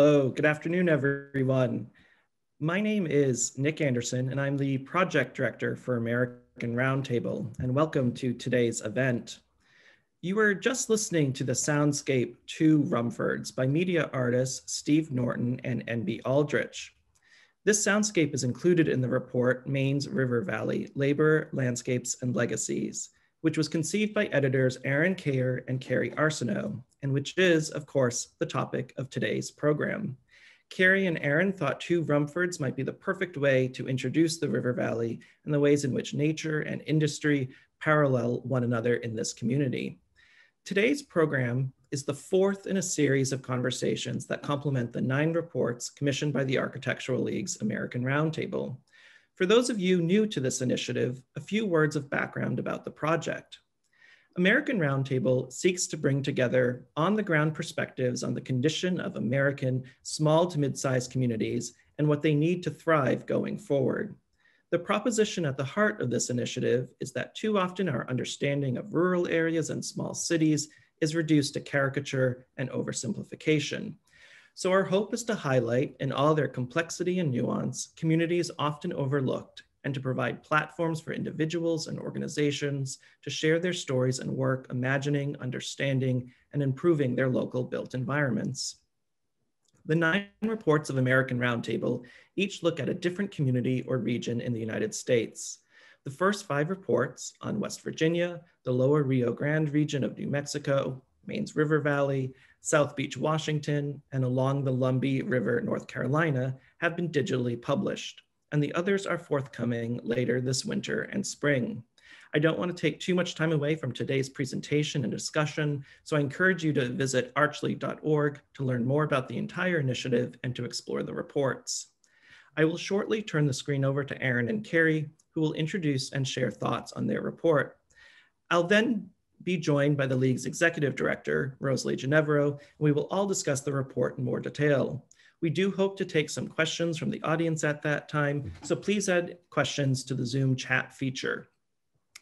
Hello, good afternoon, everyone. My name is Nick Anderson, and I'm the project director for American Roundtable, and welcome to today's event. You were just listening to the soundscape Two Rumfords by media artists Steve Norton and N.B. Aldrich. This soundscape is included in the report Maine's River Valley, Labor, Landscapes, and Legacies, which was conceived by editors Aaron Cayer and Kerri Arsenault, and which is, of course, the topic of today's program. Kerri and Aaron thought two Rumfords might be the perfect way to introduce the River Valley and the ways in which nature and industry parallel one another in this community. Today's program is the fourth in a series of conversations that complement the nine reports commissioned by the Architectural League's American Roundtable. For those of you new to this initiative, a few words of background about the project. American Roundtable seeks to bring together on the ground perspectives on the condition of American small to mid sized communities and what they need to thrive going forward. The proposition at the heart of this initiative is that too often our understanding of rural areas and small cities is reduced to caricature and oversimplification. So our hope is to highlight in all their complexity and nuance, communities often overlooked and to provide platforms for individuals and organizations to share their stories and work imagining, understanding, and improving their local built environments. The nine reports of American Roundtable each look at a different community or region in the United States. The first five reports on West Virginia, the lower Rio Grande region of New Mexico, Maine's River Valley, South Beach, Washington, and along the Lumbee River, North Carolina, have been digitally published, and the others are forthcoming later this winter and spring. I don't want to take too much time away from today's presentation and discussion, so I encourage you to visit archleague.org to learn more about the entire initiative and to explore the reports. I will shortly turn the screen over to Aaron and Kerri, who will introduce and share thoughts on their report. I'll then be joined by the League's Executive Director, Rosalie Genevro, and we will all discuss the report in more detail. We do hope to take some questions from the audience at that time, so please add questions to the Zoom chat feature.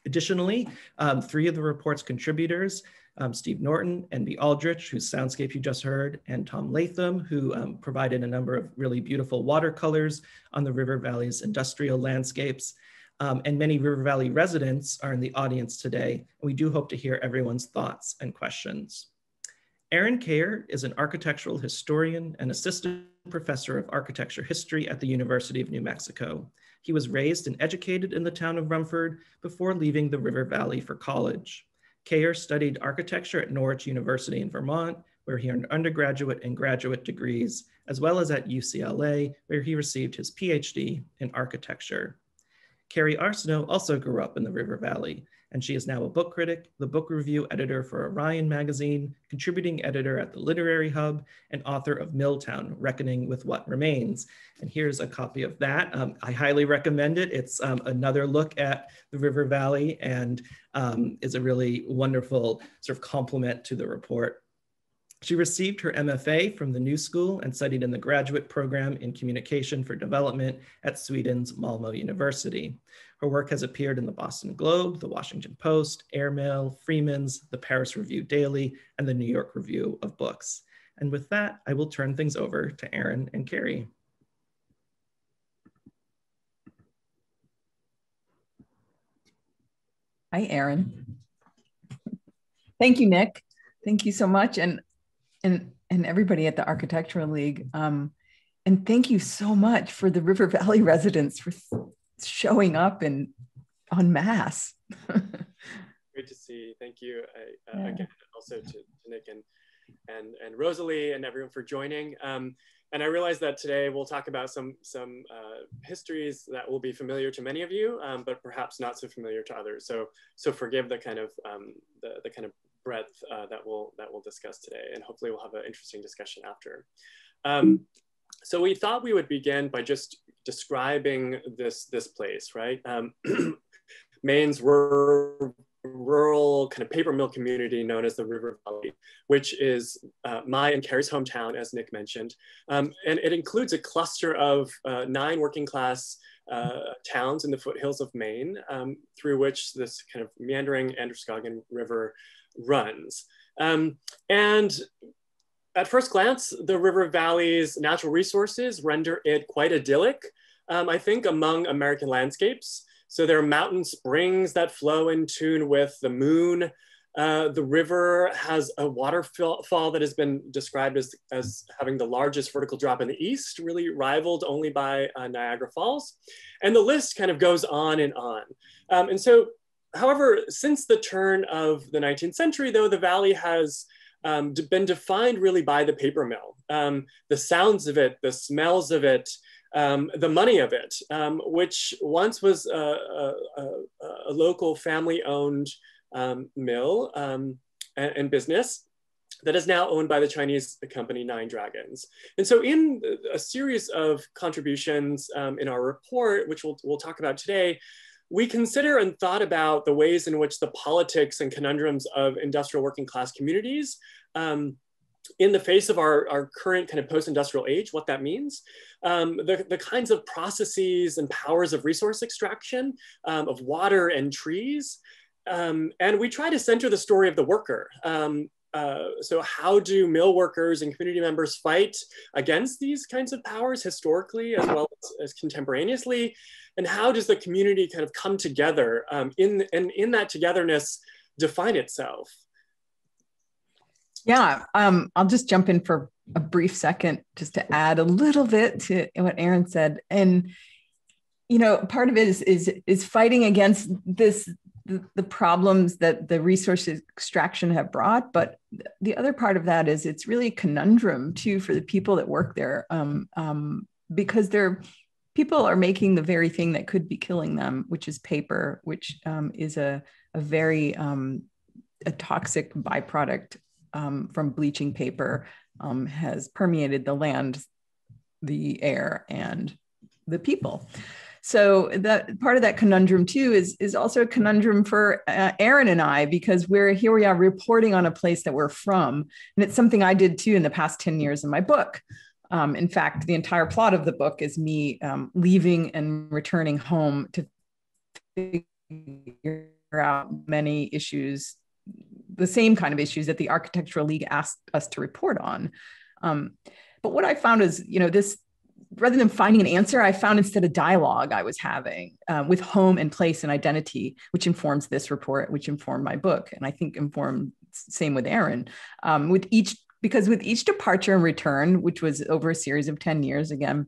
Additionally, um, three of the report's contributors, um, Steve Norton, N.B. Aldrich, whose soundscape you just heard, and Tom Leytham, who um, provided a number of really beautiful watercolors on the River Valley's industrial landscapes. Um, and many River Valley residents are in the audience today. And we do hope to hear everyone's thoughts and questions. Aaron Cayer is an architectural historian and assistant professor of architecture history at the University of New Mexico. He was raised and educated in the town of Rumford before leaving the River Valley for college. Cayer studied architecture at Norwich University in Vermont, where he earned undergraduate and graduate degrees, as well as at UCLA, where he received his PhD in architecture. Kerri Arsenault also grew up in the River Valley, and she is now a book critic, the book review editor for Orion magazine, contributing editor at the Literary Hub, and author of Milltown, Reckoning with What Remains. And here's a copy of that. Um, I highly recommend it. It's um, another look at the River Valley and um, is a really wonderful sort of complement to the report. She received her MFA from the New School and studied in the graduate program in communication for development at Sweden's Malmö University. Her work has appeared in the Boston Globe, the Washington Post, Airmail, Freeman's, the Paris Review Daily, and the New York Review of Books. And with that, I will turn things over to Aaron and Kerri. Hi, Aaron. Thank you, Nick. Thank you so much. And and and everybody at the Architectural League. Um, and thank you so much for the River Valley residents for showing up and en masse. Great to see. Thank you uh, yeah. again, also to, to, Nick and and and Rosalie and everyone for joining. Um, and I realize that today we'll talk about some some uh, histories that will be familiar to many of you, um, but perhaps not so familiar to others. So so forgive the kind of um, the, the kind of breadth uh, that we'll that we'll discuss today, and hopefully we'll have an interesting discussion after. Um, so we thought we would begin by just describing this this place, right? Um, Maine's rural, rural kind of paper mill community known as the River Valley, which is uh, my and Kerri's hometown, as Nick mentioned. Um, and it includes a cluster of uh, nine working class uh, towns in the foothills of Maine, um, through which this kind of meandering Androscoggin River runs. Um, and at first glance, the river valley's natural resources render it quite idyllic, um, I think, among American landscapes. So there are mountain springs that flow in tune with the moon. Uh, the river has a waterfall that has been described as, as having the largest vertical drop in the East, really rivaled only by uh, Niagara Falls. And the list kind of goes on and on. Um, and so, however, since the turn of the 19th century, though, the valley has um, been defined really by the paper mill. Um, the sounds of it, the smells of it, um, the money of it, um, which once was a, a, a, local family-owned um, mill um, and, and, business that is now owned by the Chinese company Nine Dragons. And so in a series of contributions in our report, which we'll, we'll talk about today, we consider and thought about the ways in which the politics and conundrums of industrial working class communities um, in the face of our, our current kind of post-industrial age, what that means, um, the, the kinds of processes and powers of resource extraction, um, of water and trees. Um, and we try to center the story of the worker. Um, uh, so how do mill workers and community members fight against these kinds of powers historically as well as, as contemporaneously? And how does the community kind of come together um, in, and in that togetherness define itself? Yeah, um, I'll just jump in for a brief second just to add a little bit to what Aaron said. And you know, part of it is is is fighting against this the, problems that the resource extraction have brought, but the other part of that is it's really a conundrum too for the people that work there, um, um, because they're people are making the very thing that could be killing them, which is paper, which um, is a, a very um, a toxic byproduct um, from bleaching paper um, has permeated the land, the air, and the people. So that part of that conundrum too is is also a conundrum for uh, Aaron and I because we're here we are reporting on a place that we're from, and it's something I did too in the past ten years in my book. Um, in fact, the entire plot of the book is me um, leaving and returning home to figure out many issues the same kind of issues that the Architectural League asked us to report on. Um, but what I found is, you know, this rather than finding an answer, I found instead a dialogue I was having um, with home and place and identity, which informs this report, which informed my book, and I think informed same with Aaron. Um, with each because with each departure and return, which was over a series of ten years, again,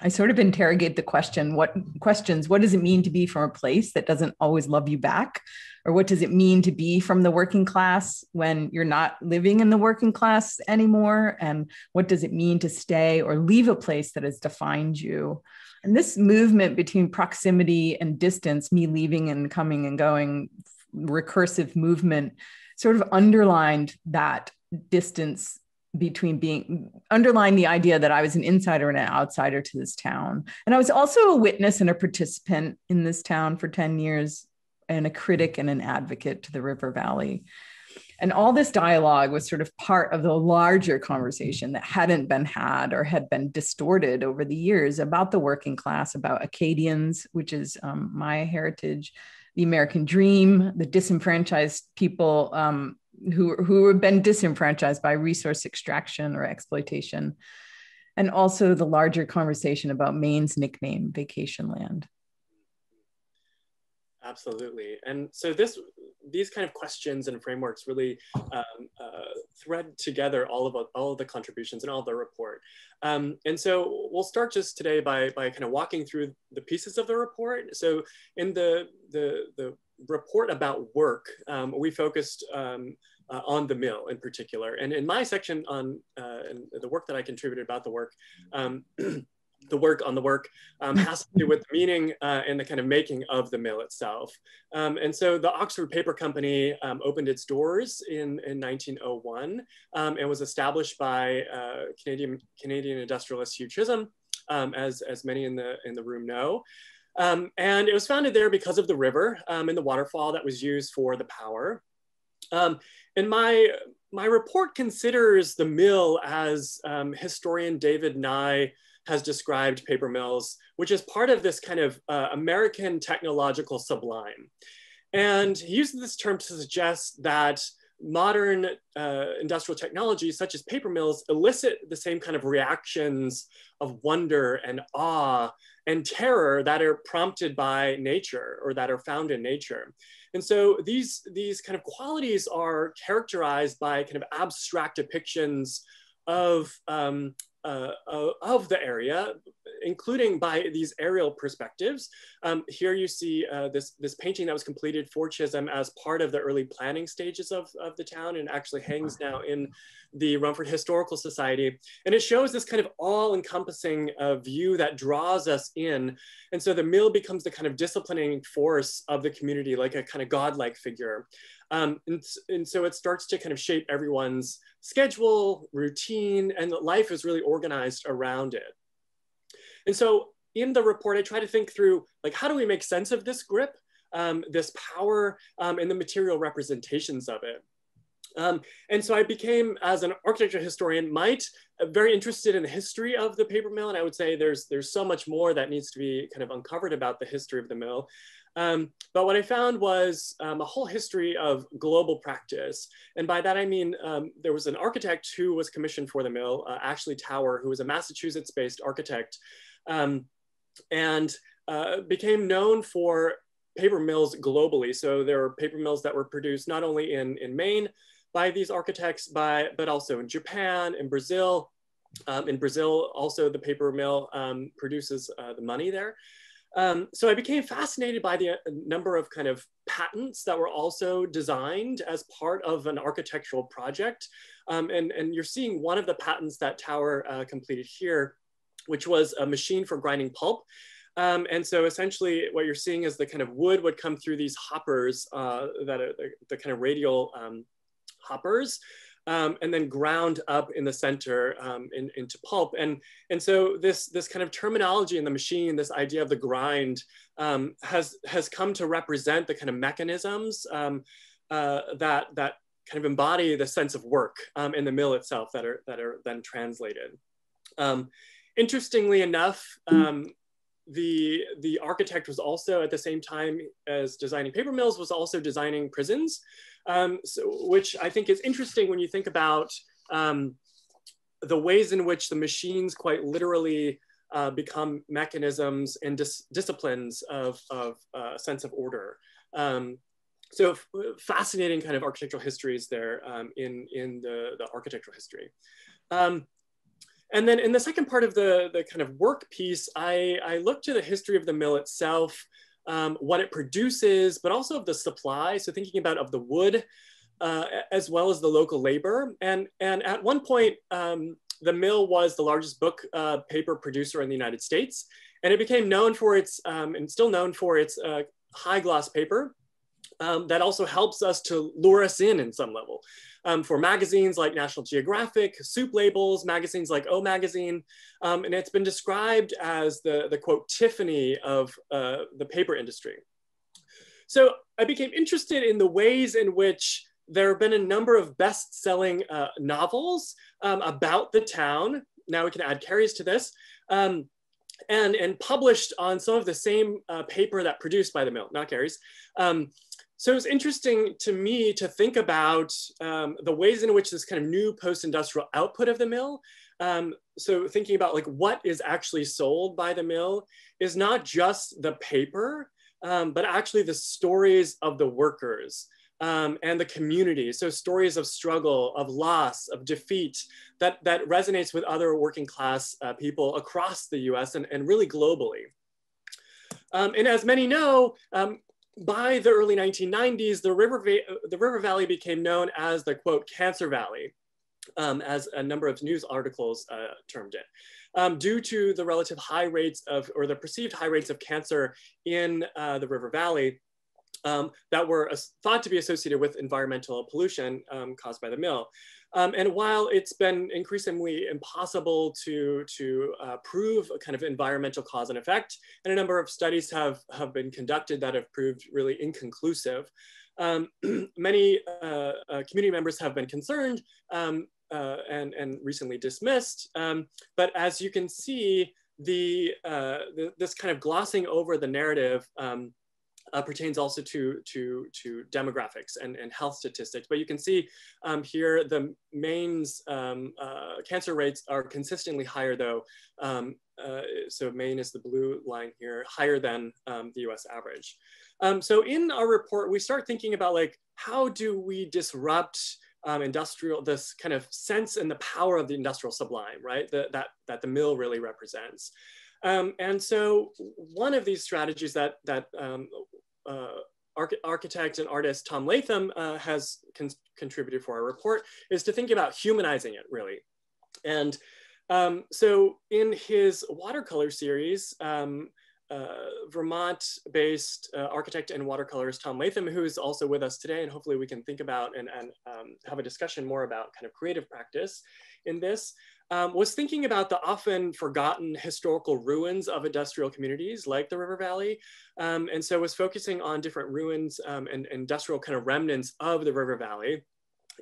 I sort of interrogate the question what questions what does it mean to be from a place that doesn't always love you back or what does it mean to be from the working class when you're not living in the working class anymore? And what does it mean to stay or leave a place that has defined you? And this movement between proximity and distance me leaving and coming and going recursive movement sort of underlined that distance between being underlying the idea that I was an insider and an outsider to this town. And I was also a witness and a participant in this town for 10 years and a critic and an advocate to the River Valley. And all this dialogue was sort of part of the larger conversation that hadn't been had or had been distorted over the years about the working class, about Acadians, which is um, my heritage, the American dream, the disenfranchised people um, who, who have been disenfranchised by resource extraction or exploitation, and also the larger conversation about Maine's nickname, vacation land. Absolutely. And so this, these kind of questions and frameworks really um, uh, thread together all of all of the contributions and all the report. Um, and so we'll start just today by, by kind of walking through the pieces of the report. So in the, the, the report about work, um, we focused um, uh, on the mill in particular. And in my section on uh, the work that I contributed about the work, um, the work on the work um, has to do with the meaning uh, and the kind of making of the mill itself. Um, and so the Oxford Paper Company um, opened its doors in, in 1901 um, and was established by uh, Canadian, Canadian industrialist Hugh Chisholm, um, as, as many in the, in the room know. Um, and it was founded there because of the river and the waterfall that was used for the power. and my, my report considers the mill as historian David Nye has described paper mills, which is part of this kind of uh, American technological sublime. And he uses this term to suggest that modern uh, industrial technologies such as paper mills elicit the same kind of reactions of wonder and awe and terror that are prompted by nature or that are found in nature. And so these, these kind of qualities are characterized by kind of abstract depictions of um, uh, uh, of the area, including by these aerial perspectives. Um, here you see uh, this, this painting that was completed for Chisholm as part of the early planning stages of, of the town and actually hangs now in the Rumford Historical Society. And it shows this kind of all-encompassing uh, view that draws us in. And so the mill becomes the kind of disciplining force of the community, like a kind of godlike figure. Um, and, and so it starts to kind of shape everyone's schedule, routine, and life is really organized around it. And so in the report, I try to think through like, how do we make sense of this grip, um, this power, um, and the material representations of it? Um, and so I became, as an architecture historian, might uh, very interested in the history of the paper mill. And I would say there's, there's so much more that needs to be kind of uncovered about the history of the mill. Um, but what I found was um, a whole history of global practice. And by that, I mean, um, there was an architect who was commissioned for the mill, uh, Ashley Tower, who was a Massachusetts-based architect um, and uh, became known for paper mills globally. So there were paper mills that were produced not only in, in Maine by these architects, by, but also in Japan, in Brazil. Um, in Brazil, also the paper mill um, produces uh, the money there. Um, so I became fascinated by the uh, number of kind of patents that were also designed as part of an architectural project. Um, and, and you're seeing one of the patents that Tower uh, completed here, which was a machine for grinding pulp. Um, and so essentially what you're seeing is the kind of wood would come through these hoppers uh, that are the, the, kind of radial um, hoppers um, and then ground up in the center um, in, into pulp. And, and so this, this kind of terminology in the machine, this idea of the grind um, has, has come to represent the kind of mechanisms um, uh, that, that kind of embody the sense of work in the mill itself that are, that are then translated. Um, interestingly enough, the the architect was also at the same time as designing paper mills was also designing prisons um, so, which I think is interesting when you think about um, the ways in which the machines quite literally uh, become mechanisms and dis disciplines of, of uh, sense of order. Um, so fascinating kind of architectural histories there um, in, in the, the architectural history. And then in the second part of the, the kind of work piece, I, I looked to the history of the mill itself, um, what it produces, but also of the supply. So thinking about of the wood, uh, as well as the local labor. And, and at one point, um, the mill was the largest book uh, paper producer in the United States. And it became known for its, um, and still known for its uh, high gloss paper um, that also helps us to lure us in in some level um, for magazines like National Geographic, soup labels, magazines like O Magazine. Um, and it's been described as the, the quote, Tiffany of uh, the paper industry. So I became interested in the ways in which there have been a number of best-selling uh, novels um, about the town. Now we can add Kerri's to this. Um, and, and published on some of the same uh, paper that produced by the mill, not Kerri's. Um, so it was interesting to me to think about um, the ways in which this kind of new post-industrial output of the mill, um, so thinking about like what is actually sold by the mill is not just the paper, um, but actually the stories of the workers um, and the community. So stories of struggle, of loss, of defeat that, that resonates with other working class uh, people across the US and, and really globally. Um, and as many know, um, by the early 1990s, the river, the river valley became known as the quote, cancer valley, um, as a number of news articles uh, termed it, um, due to the relative high rates of, or the perceived high rates of cancer in uh, the river valley um, that were thought to be associated with environmental pollution um, caused by the mill. Um, and while it's been increasingly impossible to, to uh, prove a kind of environmental cause and effect, and a number of studies have, have been conducted that have proved really inconclusive, um, many uh, uh, community members have been concerned um, uh, and, and recently dismissed. Um, but as you can see, the, uh, the, this kind of glossing over the narrative um, uh, pertains also to, to, to demographics and, and health statistics. But you can see um, here the Maine's um, uh, cancer rates are consistently higher though. Um, uh, so Maine is the blue line here, higher than um, the US average. Um, so in our report, we start thinking about like, how do we disrupt um, industrial, this kind of sense and the power of the industrial sublime, right? The, that, that the mill really represents. Um, and so one of these strategies that, that um, uh, arch architect and artist Tom Leytham uh, has con contributed for our report is to think about humanizing it really. And um, so in his watercolor series, um, uh, Vermont-based uh, architect and watercolorist Tom Leytham, who is also with us today, and hopefully we can think about and, and um, have a discussion more about kind of creative practice in this, um, was thinking about the often forgotten historical ruins of industrial communities like the River Valley. Um, and so was focusing on different ruins um, and, industrial kind of remnants of the River Valley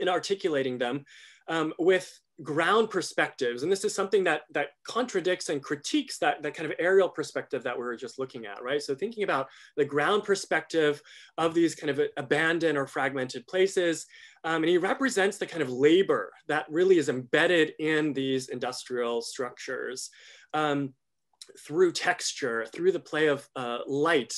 and articulating them um, with ground perspectives. And this is something that, that contradicts and critiques that, that kind of aerial perspective that we were just looking at, right? So thinking about the ground perspective of these kind of abandoned or fragmented places. Um, and he represents the kind of labor that really is embedded in these industrial structures. Um, through texture, through the play of uh, light,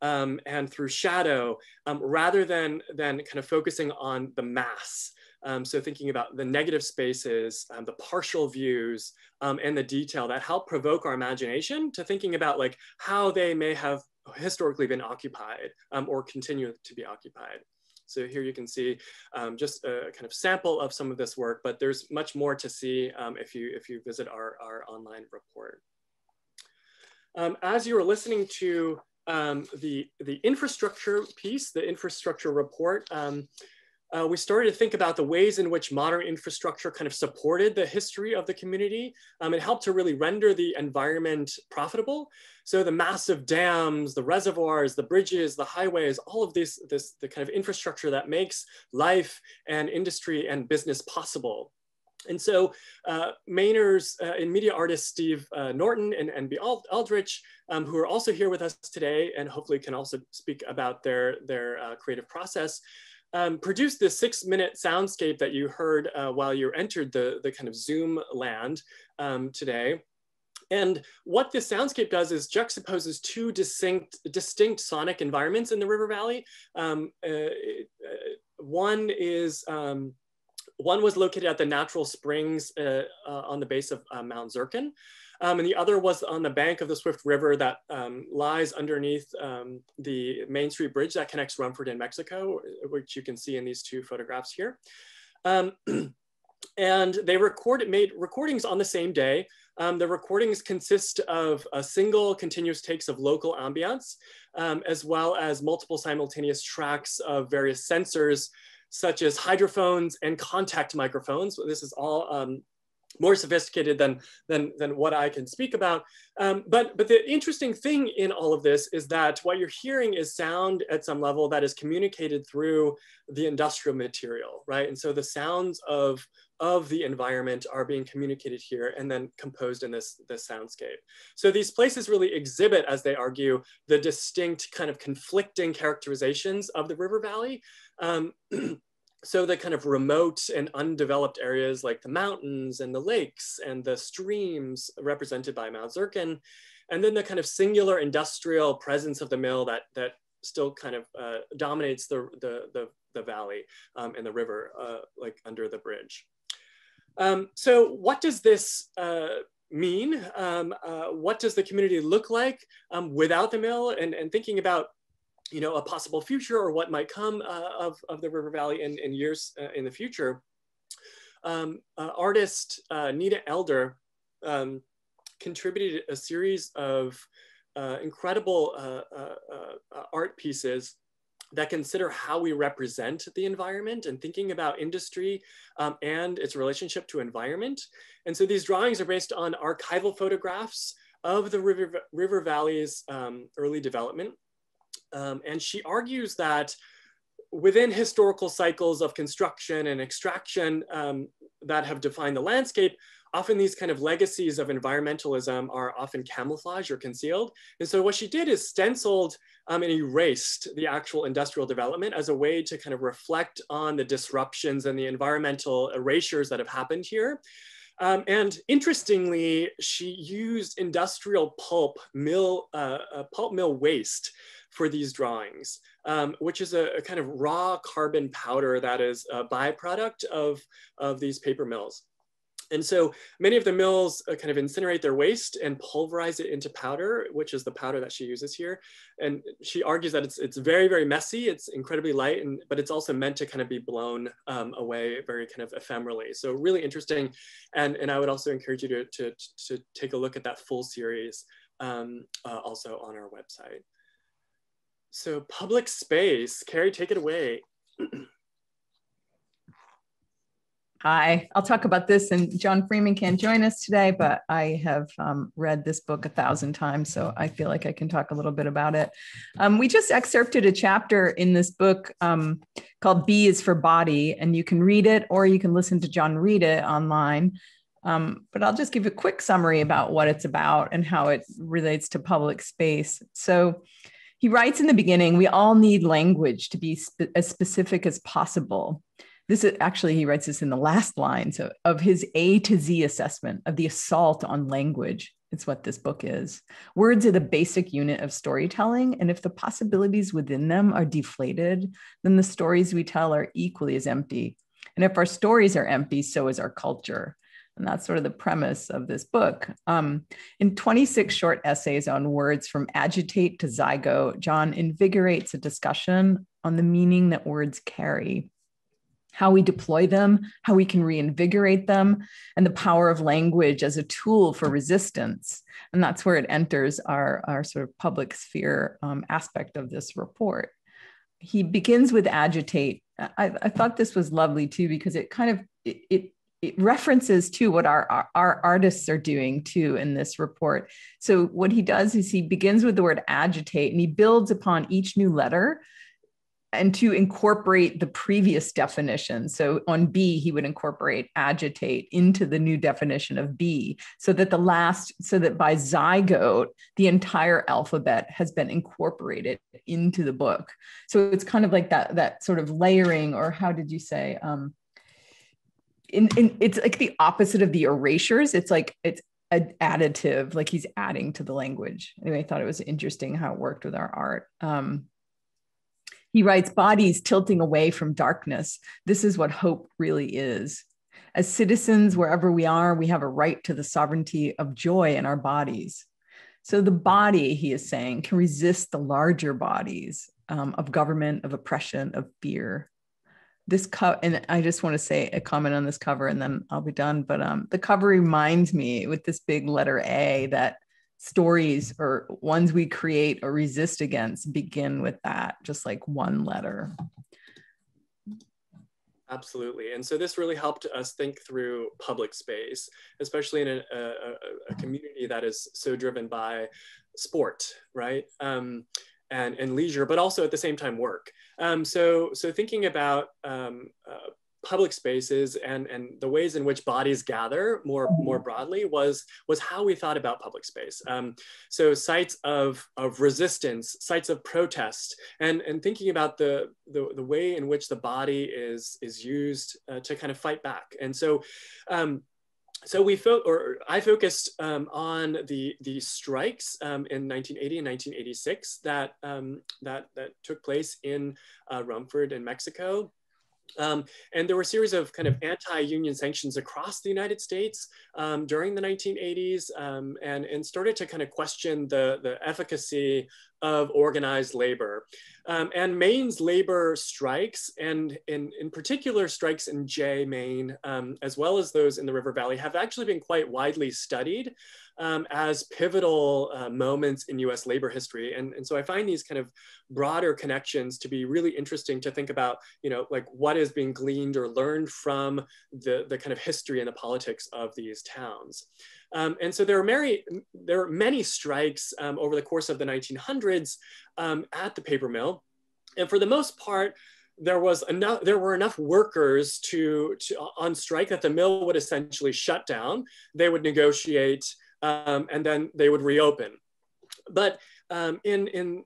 um, and through shadow, um, rather than, than kind of focusing on the mass. Um, so thinking about the negative spaces, um, the partial views, um, and the detail that help provoke our imagination to thinking about like how they may have historically been occupied um, or continue to be occupied. So here you can see um, just a kind of sample of some of this work, but there's much more to see um, if, you, if you visit our, our online report. as you were listening to the, the infrastructure piece, the infrastructure report, uh, we started to think about the ways in which modern infrastructure kind of supported the history of the community um, and helped to really render the environment profitable. So the massive dams, the reservoirs, the bridges, the highways, all of this, this the kind of infrastructure that makes life and industry and business possible. And so uh, uh, and media artist Steve uh, Norton and, and B. Aldrich, um, who are also here with us today and hopefully can also speak about their, their uh, creative process, um, produced this six minute soundscape that you heard uh, while you entered the, the kind of Zoom land um, today. And what this soundscape does is juxtaposes two distinct, distinct sonic environments in the River Valley. Um, uh, uh, one is, um, one was located at the natural springs uh, uh, on the base of uh, Mount Zircon. Um, and the other was on the bank of the Swift River that um, lies underneath um, the Main Street Bridge that connects Rumford and Mexico, which you can see in these two photographs here. Um, and they recorded, made recordings on the same day. Um, the recordings consist of a single continuous takes of local ambience, um, as well as multiple simultaneous tracks of various sensors such as hydrophones and contact microphones. This is all um, more sophisticated than, than, than what I can speak about. Um, but, but the interesting thing in all of this is that what you're hearing is sound at some level that is communicated through the industrial material, right? And so the sounds of, of the environment are being communicated here and then composed in this, this soundscape. So these places really exhibit, as they argue, the distinct kind of conflicting characterizations of the river valley. Um, so the kind of remote and undeveloped areas like the mountains and the lakes and the streams represented by Mount Zircon, and then the kind of singular industrial presence of the mill that, that still kind of uh, dominates the, the, the, the valley um, and the river, uh, like under the bridge. Um, so what does this uh, mean? Um, uh, what does the community look like um, without the mill? And, and thinking about you know, a possible future or what might come uh, of, of the River Valley in, in years uh, in the future. Um, uh, artist Nita Elder um, contributed a series of incredible art pieces that consider how we represent the environment and thinking about industry um, and its relationship to environment. And so these drawings are based on archival photographs of the River, River Valley's um, early development. Um, and she argues that within historical cycles of construction and extraction um, that have defined the landscape, often these kind of legacies of environmentalism are often camouflaged or concealed. And so what she did is stenciled um, and erased the actual industrial development as a way to kind of reflect on the disruptions and the environmental erasures that have happened here. Um, and interestingly, she used industrial pulp mill, uh, uh, pulp mill waste for these drawings, um, which is a, a, kind of raw carbon powder that is a byproduct of, of these paper mills. And so many of the mills uh, kind of incinerate their waste and pulverize it into powder, which is the powder that she uses here. And she argues that it's, it's very, very messy. It's incredibly light, and, but it's also meant to kind of be blown um, away very kind of ephemerally. So really interesting. And, and I would also encourage you to, to, to take a look at that full series um, uh, also on our website. So public space, Kerri, take it away. Hi, I'll talk about this, and John Freeman can't join us today, but I have um, read this book a thousand times, so I feel like I can talk a little bit about it. Um, we just excerpted a chapter in this book um, called B is for Body, and you can read it or you can listen to John read it online. Um, but I'll just give a quick summary about what it's about and how it relates to public space. So, he writes in the beginning, we all need language to be spe- as specific as possible. This is actually he writes this in the last line so of his a to z assessment of the assault on language it's what this book is. Words are the basic unit of storytelling and if the possibilities within them are deflated then the stories we tell are equally as empty. And if our stories are empty so is our culture and that's sort of the premise of this book. Um, in 26 short essays on words from agitate to zygote, John invigorates a discussion on the meaning that words carry how we deploy them, how we can reinvigorate them, and the power of language as a tool for resistance. And that's where it enters our, our sort of public sphere um, aspect of this report. He begins with agitate. I, I, thought this was lovely too, because it kind of it, it, it references to what our, our, our artists are doing too in this report. So what he does is he begins with the word agitate and he builds upon each new letter and to incorporate the previous definition. So on B, he would incorporate agitate into the new definition of B, so that the last, so that by zygote, the entire alphabet has been incorporated into the book. So it's kind of like that, that sort of layering, or how did you say? Um, in, in, it's like the opposite of the erasures. It's like it's an additive, like he's adding to the language. Anyway, I thought it was interesting how it worked with our art. Um, he writes, bodies tilting away from darkness. This is what hope really is. As citizens, wherever we are, we have a right to the sovereignty of joy in our bodies. So the body, he is saying, can resist the larger bodies um, of government, of oppression, of fear. This cover, and I just want to say a comment on this cover, and then I'll be done. But um, the cover reminds me with this big letter A that stories or ones we create or resist against begin with that, just like one letter. Absolutely. And so this really helped us think through public space, especially in a, a, a community that is so driven by sport, right? Um, and, and leisure, but also at the same time work. Um, so, so thinking about um, uh, public spaces and, and the ways in which bodies gather more, more broadly was, was how we thought about public space. Um, so sites of, of resistance, sites of protest, and, and thinking about the, the, the way in which the body is, is used uh, to kind of fight back. And so um, so we fo- or I focused um, on the the strikes um, in 1980 and 1986 that um, that that took place in uh, Rumford in Mexico. Um, and there were a series of kind of anti-union sanctions across the United States um, during the 1980s um, and, and started to kind of question the, the efficacy of organized labor. Um, and Maine's labor strikes, and in, in particular strikes in Jay, Maine, um, as well as those in the River Valley, have actually been quite widely studied um, as pivotal uh, moments in US labor history. And, and so I find these kind of broader connections to be really interesting to think about, you know, like what is being gleaned or learned from the, the kind of history and the politics of these towns. Um, and so there are, many, there are many strikes um, over the course of the 1900s um, at the paper mill. And for the most part, there was enough there were enough workers to, to on strike that the mill would essentially shut down they would negotiate um, and then they would reopen but um, in in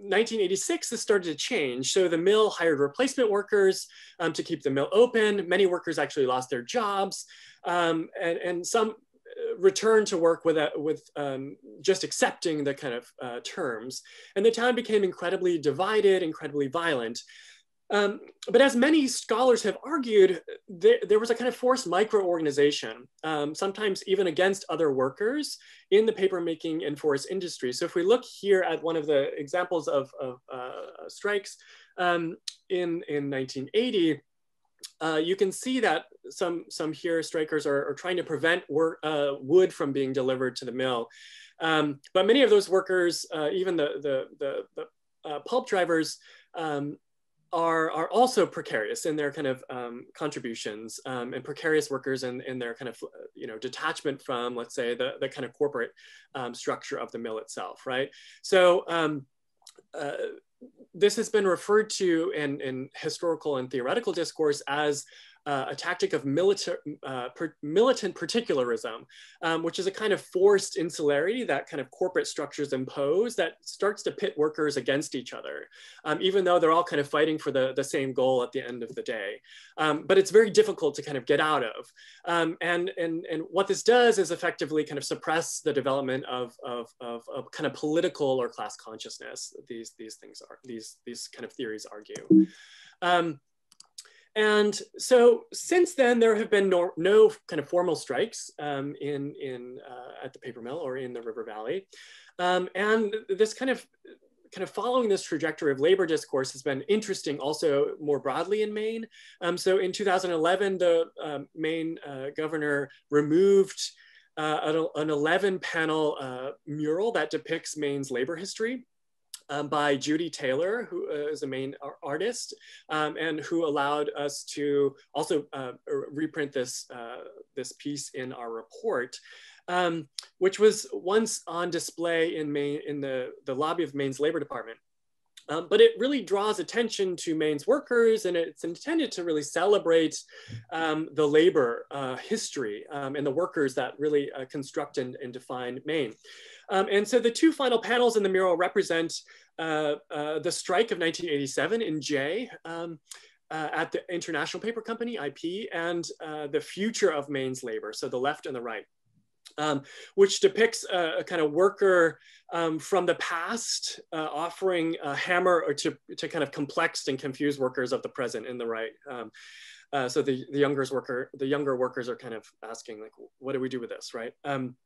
1986, this started to change. So the mill hired replacement workers um, to keep the mill open. Many workers actually lost their jobs, um, and, and some uh, returned to work with, a, with um, just accepting the kind of uh, terms. And the town became incredibly divided, incredibly violent. Um, but as many scholars have argued, there, there, was a kind of forced micro-organization, um, sometimes even against other workers in the papermaking and forest industry. So if we look here at one of the examples of, of uh, strikes um, in, in 1980, uh, you can see that some, some here strikers are, are trying to prevent work, uh, wood from being delivered to the mill. Um, but many of those workers, uh, even the, the, the, the uh, pulp drivers, um, are, are also precarious in their kind of um, contributions um, and precarious workers in, in their kind of, you know, detachment from, let's say, the, the kind of corporate um, structure of the mill itself, right? So um, uh, this has been referred to in, in historical and theoretical discourse as uh, a tactic of militar, uh, per, militant particularism, um, which is a kind of forced insularity that kind of corporate structures impose that starts to pit workers against each other, um, even though they're all kind of fighting for the, the same goal at the end of the day. Um, but it's very difficult to kind of get out of. Um, and, and, and what this does is effectively kind of suppress the development of, of, of, of kind of political or class consciousness. These, these things are, these, these kind of theories argue. Um, and so since then, there have been no, no kind of formal strikes um, in, in, uh, at the paper mill or in the river valley. Um, and this kind of kind of following this trajectory of labor discourse has been interesting also more broadly in Maine. Um, so in 2011, the um, Maine uh, governor removed uh, an 11 panel uh, mural that depicts Maine's labor history um, by Judy Taylor, who uh, is a Maine artist, um, and who allowed us to also uh, reprint this, uh, this piece in our report. Um, which was once on display in Maine in the, the lobby of Maine's Labor Department. Um, but it really draws attention to Maine's workers and it's intended to really celebrate um, the labor uh, history um, and the workers that really uh, construct and, and, define Maine. Um, and so the two final panels in the mural represent uh, uh, the strike of 1987 in Jay Um, uh, at the International Paper Company, IP, and uh, the future of Maine's labor, so the left and the right. Um, which depicts a, a, kind of worker um, from the past uh, offering a hammer or to, to kind of complex and confused workers of the present in the right. Um, uh, so the, the younger worker, the younger workers are kind of asking like, what do we do with this, right? Um,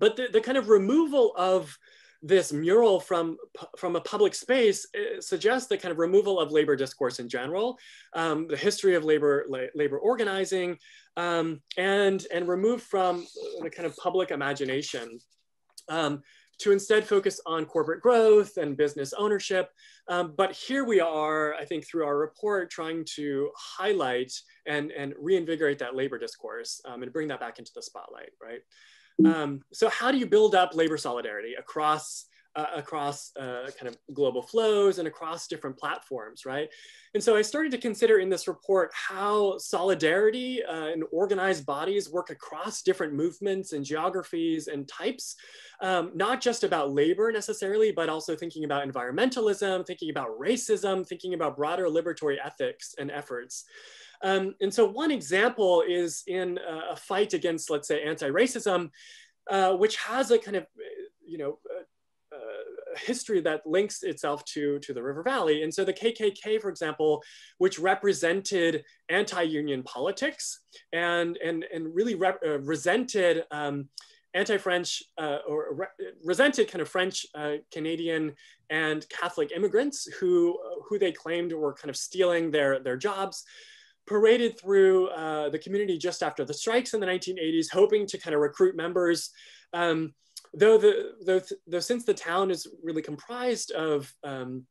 but the, the kind of removal of this mural from, from a public space uh, suggests the kind of removal of labor discourse in general, um, the history of labor, la labor organizing, um, and, and removed from the kind of public imagination um, to instead focus on corporate growth and business ownership. Um, but here we are, I think through our report, trying to highlight and, and reinvigorate that labor discourse um, and bring that back into the spotlight, right? Um, so how do you build up labor solidarity across uh, across uh, kind of global flows and across different platforms, right? And so I started to consider in this report how solidarity uh, and organized bodies work across different movements and geographies and types, um, not just about labor necessarily, but also thinking about environmentalism, thinking about racism, thinking about broader liberatory ethics and efforts. Um, and so one example is in a fight against, let's say, anti-racism, uh, which has a kind of, you know, history that links itself to, to the River Valley. And so the KKK, for example, which represented anti-union politics and, and, and really uh, resented um, anti-French uh, or re resented kind of French, uh, Canadian, and Catholic immigrants who, who they claimed were kind of stealing their, their jobs paraded through uh, the community just after the strikes in the 1980s, hoping to kind of recruit members. Um, though, the, though, though since the town is really comprised of um,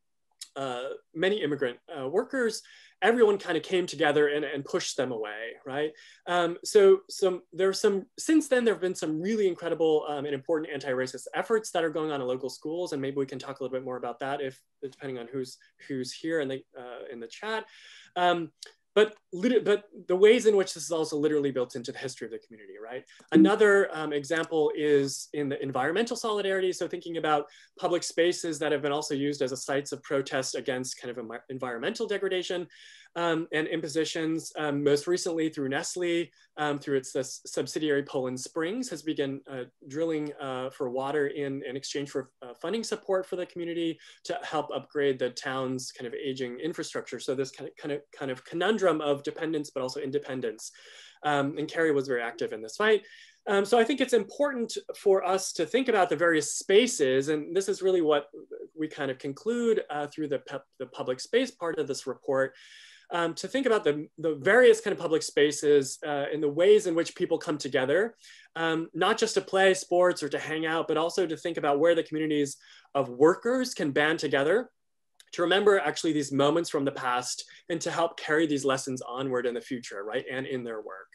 uh, many immigrant uh, workers, everyone kind of came together and, and pushed them away, right? Um, so some there's some since then there have been some really incredible um, and important anti-racist efforts that are going on in local schools, and maybe we can talk a little bit more about that if depending on who's who's here in the uh, in the chat. Um, but, but the ways in which this is also literally built into the history of the community, right? Another um, example is in the environmental solidarity. So thinking about public spaces that have been also used as a sites of protest against kind of environmental degradation um, and impositions, um, most recently through Nestle, um, through its subsidiary Poland Springs, has begun uh, drilling uh, for water in, in exchange for uh, funding support for the community to help upgrade the town's kind of aging infrastructure. So this kind of, kind of, kind of conundrum of dependence, but also independence. Um, and Kerri was very active in this fight. Um, so I think it's important for us to think about the various spaces, and this is really what we kind of conclude uh, through the, the public space part of this report, um, to think about the, the various kind of public spaces uh, and the ways in which people come together, um, not just to play sports or to hang out, but also to think about where the communities of workers can band together to remember actually these moments from the past and to help carry these lessons onward in the future, right? And in their work.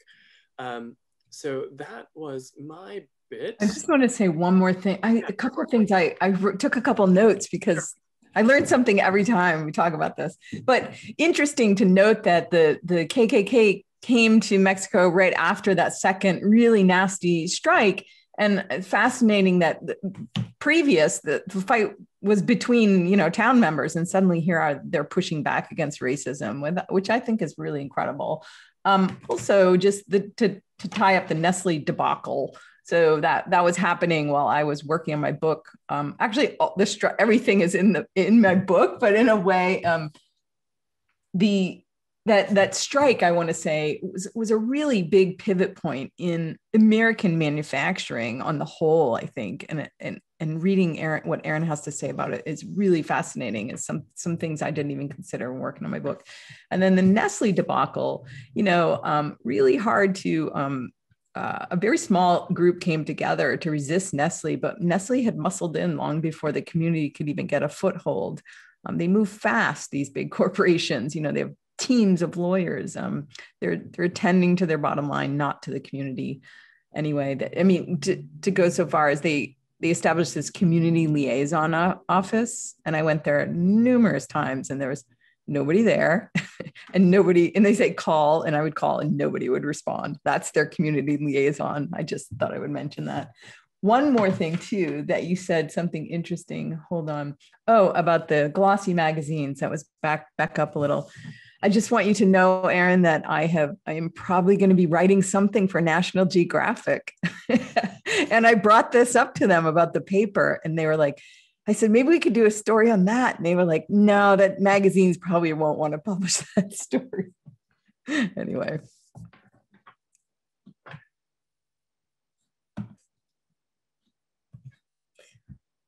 Um, so that was my bit. I just want to say one more thing. I, a couple of things. I, I took a couple notes because I learned something every time we talk about this. But interesting to note that the the KKK came to Mexico right after that second really nasty strike, and fascinating that previous the, fight was between you know town members, and suddenly here are they're pushing back against racism, with, which I think is really incredible. Um, also, just the, to to tie up the Nestle debacle so that that was happening while I was working on my book. Um, actually, all everything is in the in my book, but in a way, um, the that that strike I want to say was was a really big pivot point in American manufacturing on the whole. I think, and and and reading Aaron what Aaron has to say about it is really fascinating. Is some some things I didn't even consider working on my book, and then the Nestle debacle. You know, um, really hard to um, uh, a very small group came together to resist Nestle, but Nestle had muscled in long before the community could even get a foothold. Um, they move fast, these big corporations. You know, they have teams of lawyers. Um, they're they're attending to their bottom line, not to the community. Anyway, that, I mean, to, to go so far as they they established this community liaison office, and I went there numerous times, and there was nobody there and nobody and they say call and i would call and nobody would respond. That's their community liaison. I just thought i would mention that. One more thing too that you said something interesting hold on. Oh about the glossy magazines. That was back back up a little. I just want you to know aaron that i have i am probably going to be writing something for national geographic. And i brought this up to them about the paper and they were like I said, maybe we could do a story on that. And they were like, no, that magazines probably won't want to publish that story. anyway.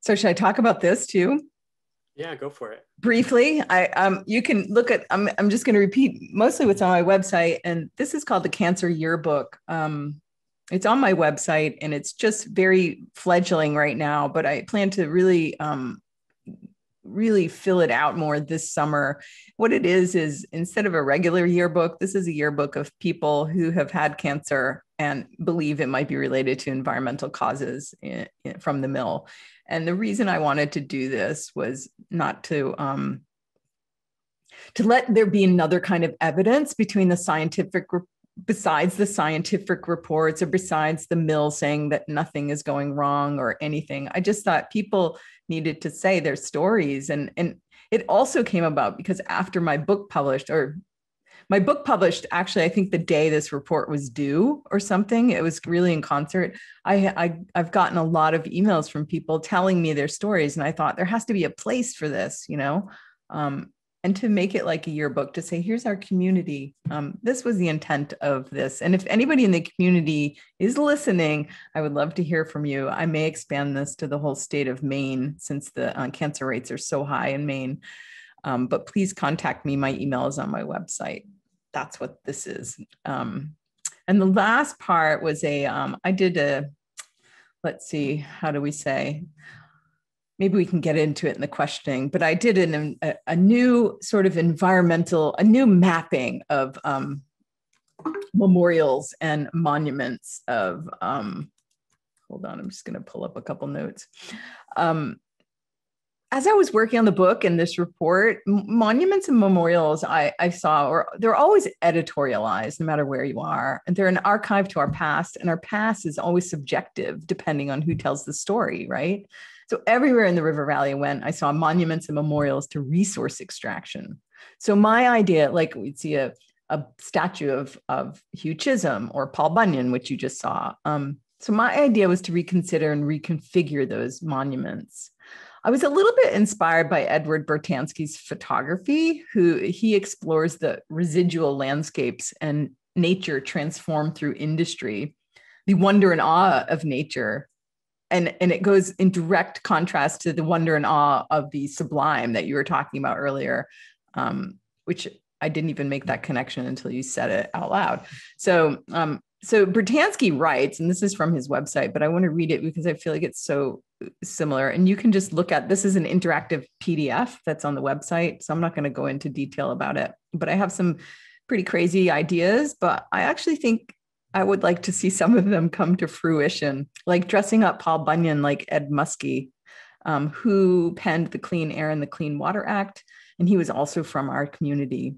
So should I talk about this too? Yeah, go for it. Briefly, I um you can look at I'm I'm just going to repeat mostly what's on my website and this is called the Cancer Yearbook. Um it's on my website and it's just very fledgling right now but i plan to really um, really fill it out more this summer. What it is is instead of a regular yearbook this is a yearbook of people who have had cancer and believe it might be related to environmental causes in, in, from the mill. And the reason i wanted to do this was not to um, to let there be another kind of evidence between the scientific besides the scientific reports or besides the mill saying that nothing is going wrong or anything i just thought people needed to say their stories. And and it also came about because after my book published or my book published actually i think the day this report was due or something it was really in concert I, I i've gotten a lot of emails from people telling me their stories. And i thought there has to be a place for this you know? Um, and to make it like a yearbook to say here's our community. Um, this was the intent of this. And if anybody in the community is listening i would love to hear from you. I may expand this to the whole state of maine since the uh, cancer rates are so high in maine. Um, but please contact me. My email is on my website. That's what this is. Um, and the last part was a um, I did a let's see how do we say maybe we can get into it in the questioning, but I did an, a, a new sort of environmental, a new mapping of um, memorials and monuments of, um, hold on, I'm just going to pull up a couple notes. Um, as I was working on the book and this report, monuments and memorials I, I saw, or they're always editorialized, no matter where you are, and they're an archive to our past, and our past is always subjective depending on who tells the story, right? So everywhere in the River Valley I went, I saw monuments and memorials to resource extraction. So my idea, like we'd see a, a statue of, of Hugh Chisholm or Paul Bunyan, which you just saw. Um, so my idea was to reconsider and reconfigure those monuments. I was a little bit inspired by Edward Burtynsky's photography, who he explores the residual landscapes and nature transformed through industry, the wonder and awe of nature. And, and it goes in direct contrast to the wonder and awe of the sublime that you were talking about earlier, um, which I didn't even make that connection until you said it out loud. So, um, so Burtynsky writes, and this is from his website, but I want to read it because I feel like it's so similar. And you can just look at this is an interactive PDF that's on the website. So I'm not going to go into detail about it, but I have some pretty crazy ideas. But I actually think I would like to see some of them come to fruition, like dressing up Paul Bunyan like Ed Muskie, um, who penned the Clean Air and the Clean Water Act. And he was also from our community.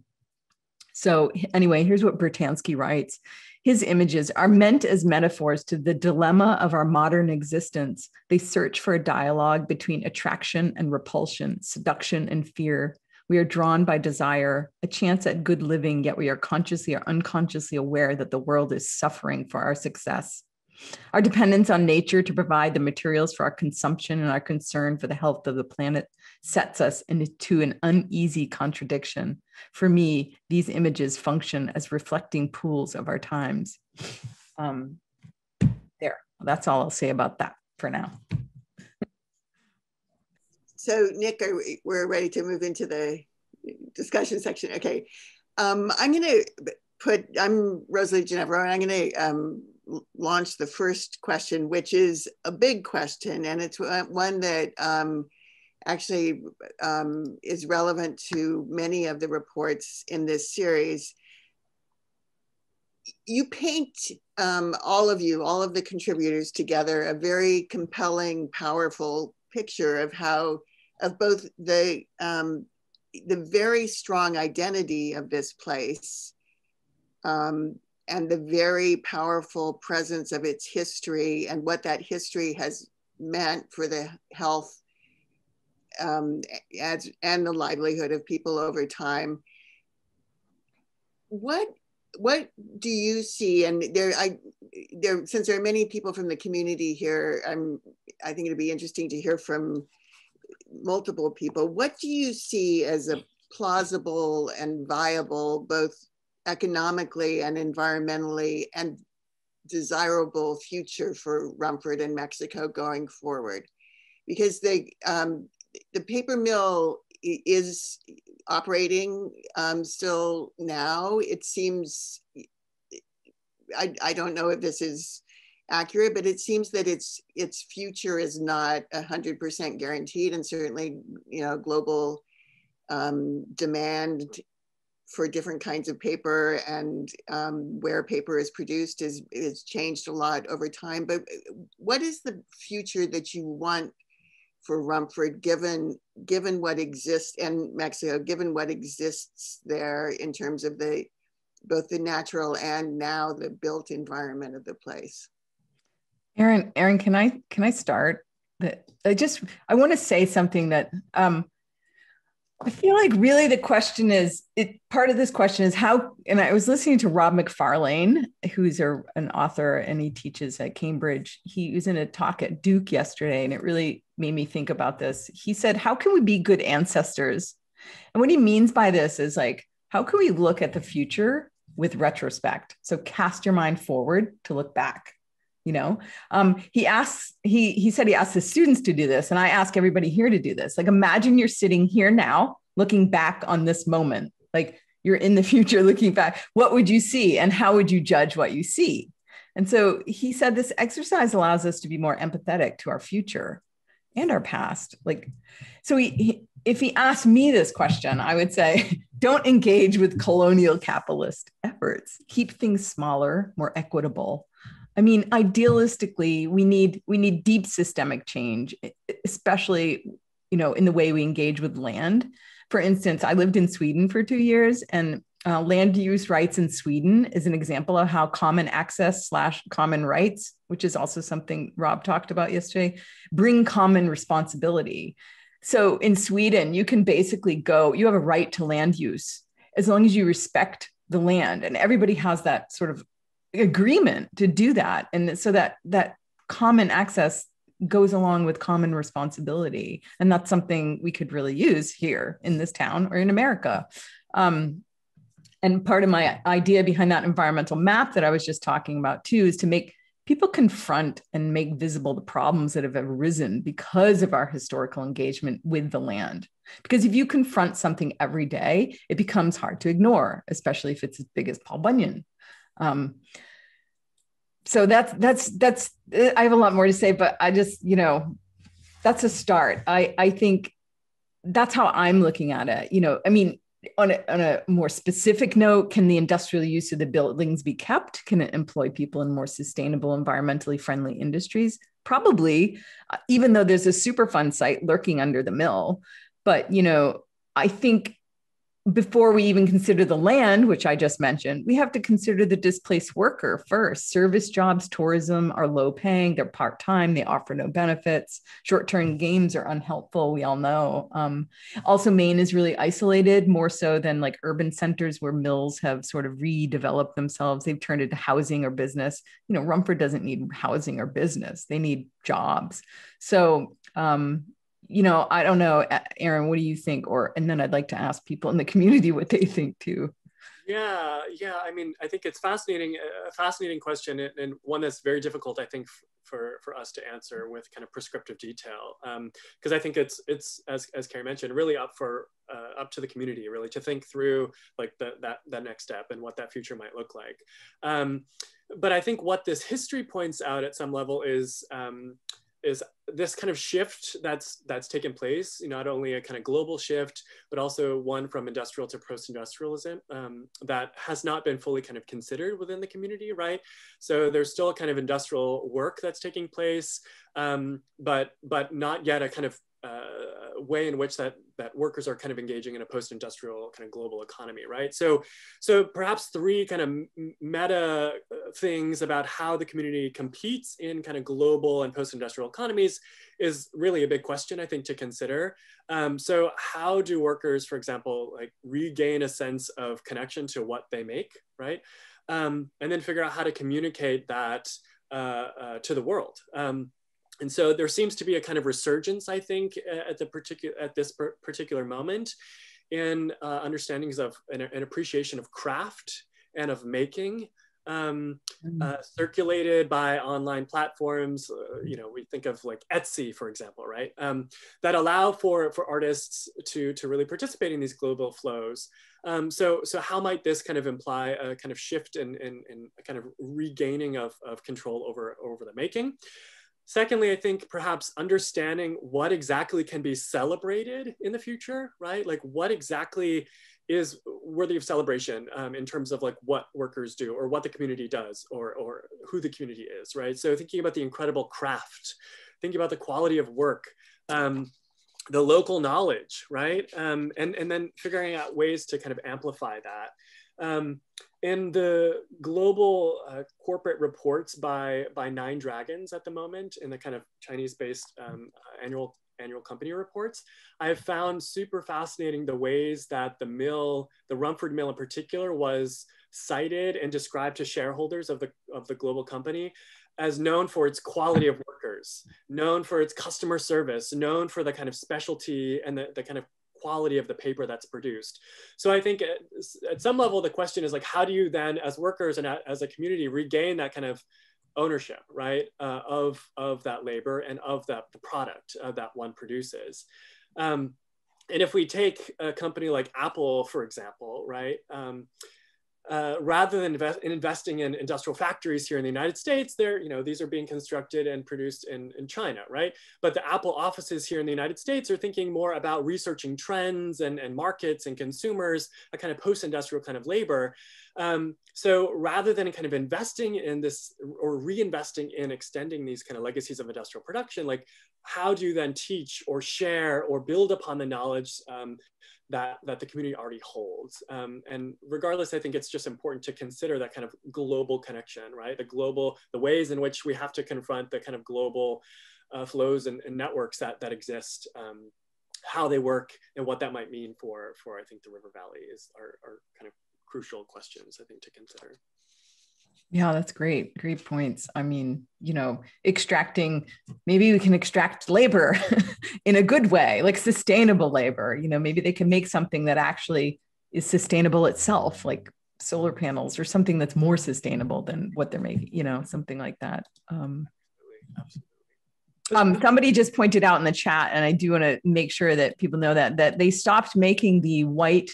So, anyway, here's what Burtynsky writes his images are meant as metaphors to the dilemma of our modern existence. They search for a dialogue between attraction and repulsion, seduction and fear. We are drawn by desire, a chance at good living, yet we are consciously or unconsciously aware that the world is suffering for our success. Our dependence on nature to provide the materials for our consumption and our concern for the health of the planet sets us into an uneasy contradiction. For me, these images function as reflecting pools of our times. Um, there, that's all I'll say about that for now. So, Nick, we, we're ready to move into the discussion section. Okay. Um, I'm going to put, I'm Rosalie Genevro, and I'm going to um, launch the first question, which is a big question, and it's one that um, actually um, is relevant to many of the reports in this series. You paint, um, all of you, all of the contributors together, a very compelling, powerful picture of how, of both the, um, the very strong identity of this place um, and the very powerful presence of its history and what that history has meant for the health um, as, and the livelihood of people over time. What what do you see? And there, I there since there are many people from the community here, I'm I think it'd be interesting to hear from multiple people. What do you see as a plausible and viable, both economically and environmentally, and desirable future for Rumford and Mexico going forward? Because they um, the paper mill is operating um, still now. It seems, I, I don't know if this is accurate, but it seems that its its future is not hundred percent guaranteed, and certainly, you know, global um, demand for different kinds of paper and um, where paper is produced is is changed a lot over time. But what is the future that you want for Rumford, given given what exists in Mexico, given what exists there in terms of the both the natural and now the built environment of the place. Aaron, Aaron, can I can I start? That I just I want to say something that um, I feel like really the question is it part of this question is how and I was listening to Rob Macfarlane who's a, an author and he teaches at Cambridge. He was in a talk at Duke yesterday and it really made me think about this. He said how can we be good ancestors? And what he means by this is like how can we look at the future with retrospect? So cast your mind forward to look back you know um, he asks he he said he asked the students to do this and i ask everybody here to do this like imagine you're sitting here now looking back on this moment like you're in the future looking back what would you see and how would you judge what you see and so he said this exercise allows us to be more empathetic to our future and our past. Like, so he, he if he asked me this question, I would say, don't engage with colonial capitalist efforts. Keep things smaller, more equitable. I mean, idealistically, we need we need deep systemic change, especially you know in the way we engage with land. For instance, I lived in Sweden for two years, and uh, land use rights in Sweden is an example of how common access slash common rights, which is also something Rob talked about yesterday, bring common responsibility. So in Sweden, you can basically go, you have a right to land use as long as you respect the land. And everybody has that sort of agreement to do that. And so that that common access goes along with common responsibility. And that's something we could really use here in this town or in America. Um, and part of my idea behind that environmental map that I was just talking about too is to make people confront and make visible the problems that have arisen because of our historical engagement with the land. Because if you confront something every day, it becomes hard to ignore, especially if it's as big as Paul Bunyan. Um, so that's that's that's I have a lot more to say, but I just you know that's a start. I I think that's how I'm looking at it. You know, I mean, on a, on a more specific note, can the industrial use of the buildings be kept? Can it employ people in more sustainable, environmentally friendly industries? Probably, uh, even though there's a Superfund site lurking under the mill. But you know, I think before we even consider the land, which I just mentioned, we have to consider the displaced worker first. Service jobs, tourism are low paying, they're part time, they offer no benefits. Short term games are unhelpful, we all know. Um, also, Maine is really isolated, more so than like urban centers where mills have sort of redeveloped themselves. They've turned into housing or business. You know, Rumford doesn't need housing or business, they need jobs. So, um, you know, I don't know, Aaron, what do you think? Or, and then I'd like to ask people in the community what they think too. Yeah, yeah. I mean, I think it's fascinating, a fascinating question, and one that's very difficult, I think, for for us to answer with kind of prescriptive detail, because um, I think it's it's as as Kerri mentioned, really up for uh, up to the community, really to think through like the, that that next step and what that future might look like. Um, but I think what this history points out at some level is. Um, is this kind of shift that's that's taken place not only a kind of global shift but also one from industrial to post-industrialism um, that has not been fully kind of considered within the community right? So there's still kind of industrial work that's taking place um, but but not yet a kind of uh, way in which that that workers are kind of engaging in a post-industrial kind of global economy, right? So, so perhaps three kind of meta uh, things about how the community competes in kind of global and post-industrial economies is really a big question I think to consider. Um, so, how do workers, for example, like regain a sense of connection to what they make, right? Um, and then figure out how to communicate that uh, uh, to the world. Um, and so there seems to be a kind of resurgence, I think, at the particular at this particular moment, in uh, understandings of an, an, appreciation of craft and of making, um, mm. uh, circulated by online platforms. Uh, you know, we think of like Etsy, for example, right? Um, that allow for for artists to to really participate in these global flows. Um, so so how might this kind of imply a kind of shift in in, in a kind of regaining of, of control over over the making? Secondly, I think perhaps understanding what exactly can be celebrated in the future, right? Like what exactly is worthy of celebration um, in terms of like what workers do or what the community does or, or who the community is, right? So thinking about the incredible craft, thinking about the quality of work, um, the local knowledge, right? Um, and, and then figuring out ways to kind of amplify that. In the global uh, corporate reports by by Nine Dragons at the moment, in the kind of Chinese-based um, annual annual company reports, I have found super fascinating the ways that the mill, the Rumford mill in particular, was cited and described to shareholders of the of the global company as known for its quality of workers, known for its customer service, known for the kind of specialty and the, the kind of quality of the paper that's produced. So I think at, at, some level, the question is like, how do you then as workers and as a community regain that kind of ownership, right, uh, of, of that labor and of that the product uh, that one produces. Um, and if we take a company like Apple, for example, right, um, uh, rather than invest, in investing in industrial factories here in the United States, they're, you know, these are being constructed and produced in, in China, right? But the Apple offices here in the United States are thinking more about researching trends and, and markets and consumers, a kind of post-industrial kind of labor. Um, so rather than kind of investing in this or reinvesting in extending these kind of legacies of industrial production, like how do you then teach or share or build upon the knowledge um, that, that the community already holds. Um, and regardless, I think it's just important to consider that kind of global connection, right? The global, the ways in which we have to confront the kind of global uh, flows and, and, networks that, that exist, um, how they work and what that might mean for, for I think the River Valley is are, are kind of crucial questions, I think, to consider. Yeah, that's great. Great points. I mean, you know, extracting, maybe we can extract labor in a good way, like sustainable labor. You know, maybe they can make something that actually is sustainable itself, like solar panels or something that's more sustainable than what they're making, you know, something like that. Um, um, somebody just pointed out in the chat, and I do want to make sure that people know that that they stopped making the white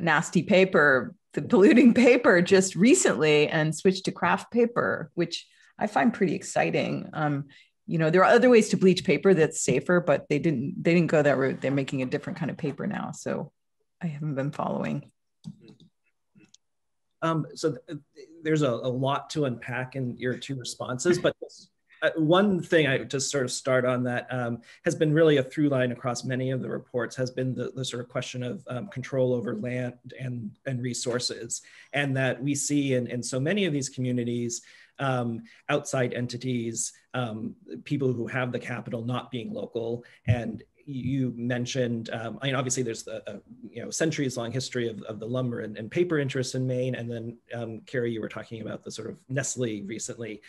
nasty paper the polluting paper just recently and switched to kraft paper, which I find pretty exciting. Um, you know, there are other ways to bleach paper that's safer, but they didn't they didn't go that route. They're making a different kind of paper now. So I haven't been following. Um, so th there's a, a, lot to unpack in your two responses, but one thing I to sort of start on that um, has been really a through line across many of the reports has been the, the sort of question of um, control over land and, and resources. And that we see in, in so many of these communities, um, outside entities, um, people who have the capital not being local and you mentioned, um, I mean, obviously there's the uh, you know centuries long history of, of the lumber and, and paper interests in Maine, and then um, Kerri, you were talking about the sort of Nestle recently.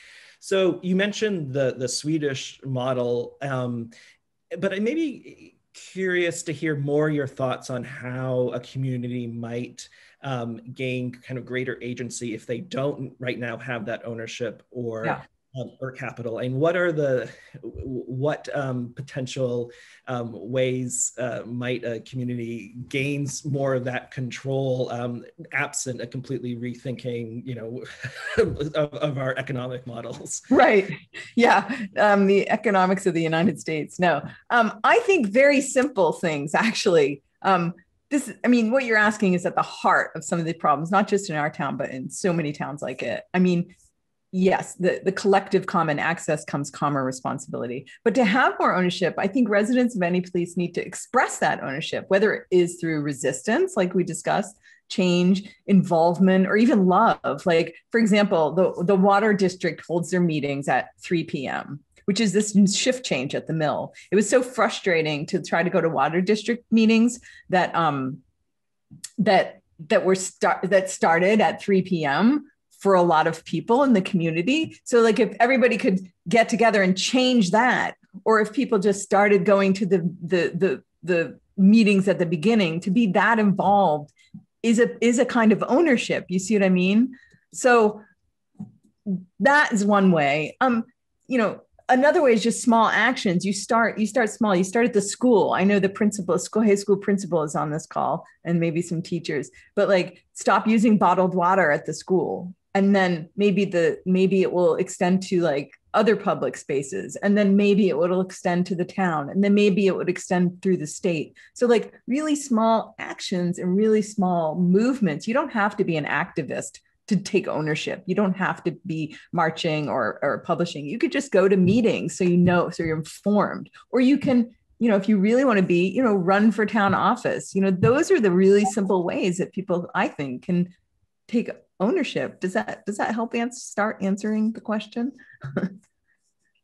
So you mentioned the the Swedish model, um, but I may be curious to hear more your thoughts on how a community might um, gain kind of greater agency if they don't right now have that ownership or yeah um, or capital? And what are the what um, potential um, ways uh, might a community gains more of that control um, absent a completely rethinking you know of, of, our economic models? Right. Yeah. Um, the economics of the united states. No. Um, i think very simple things actually. This i mean what you're asking is at the heart of some of the problems not just in our town but in so many towns like it. I mean yes, the, the collective common access comes common responsibility. But to have more ownership, I think residents of any place need to express that ownership, whether it is through resistance, like we discussed, change, involvement, or even love. Like, for example, the, the water district holds their meetings at 3 p.m. Which is this shift change at the mill. It was so frustrating to try to go to water district meetings that um, that that were start that started at 3 p.m for a lot of people in the community. So, like, if everybody could get together and change that, or if people just started going to the the the the meetings at the beginning to be that involved is a is a kind of ownership. You see what I mean? So that is one way. Um, you know, another way is just small actions. You start you start small. You start at the school. I know the principal, school high school principal is on this call, and maybe some teachers. But like, stop using bottled water at the school and then maybe the maybe it will extend to like other public spaces and then maybe it will extend to the town and then maybe it would extend through the state. So like really small actions and really small movements. You don't have to be an activist to take ownership. You don't have to be marching or, or publishing. You could just go to meetings so you know so you're informed. Or you can you know if you really want to be you know run for town office. You know those are the really simple ways that people i think can take ownership. Does that does that help answer start answering the question?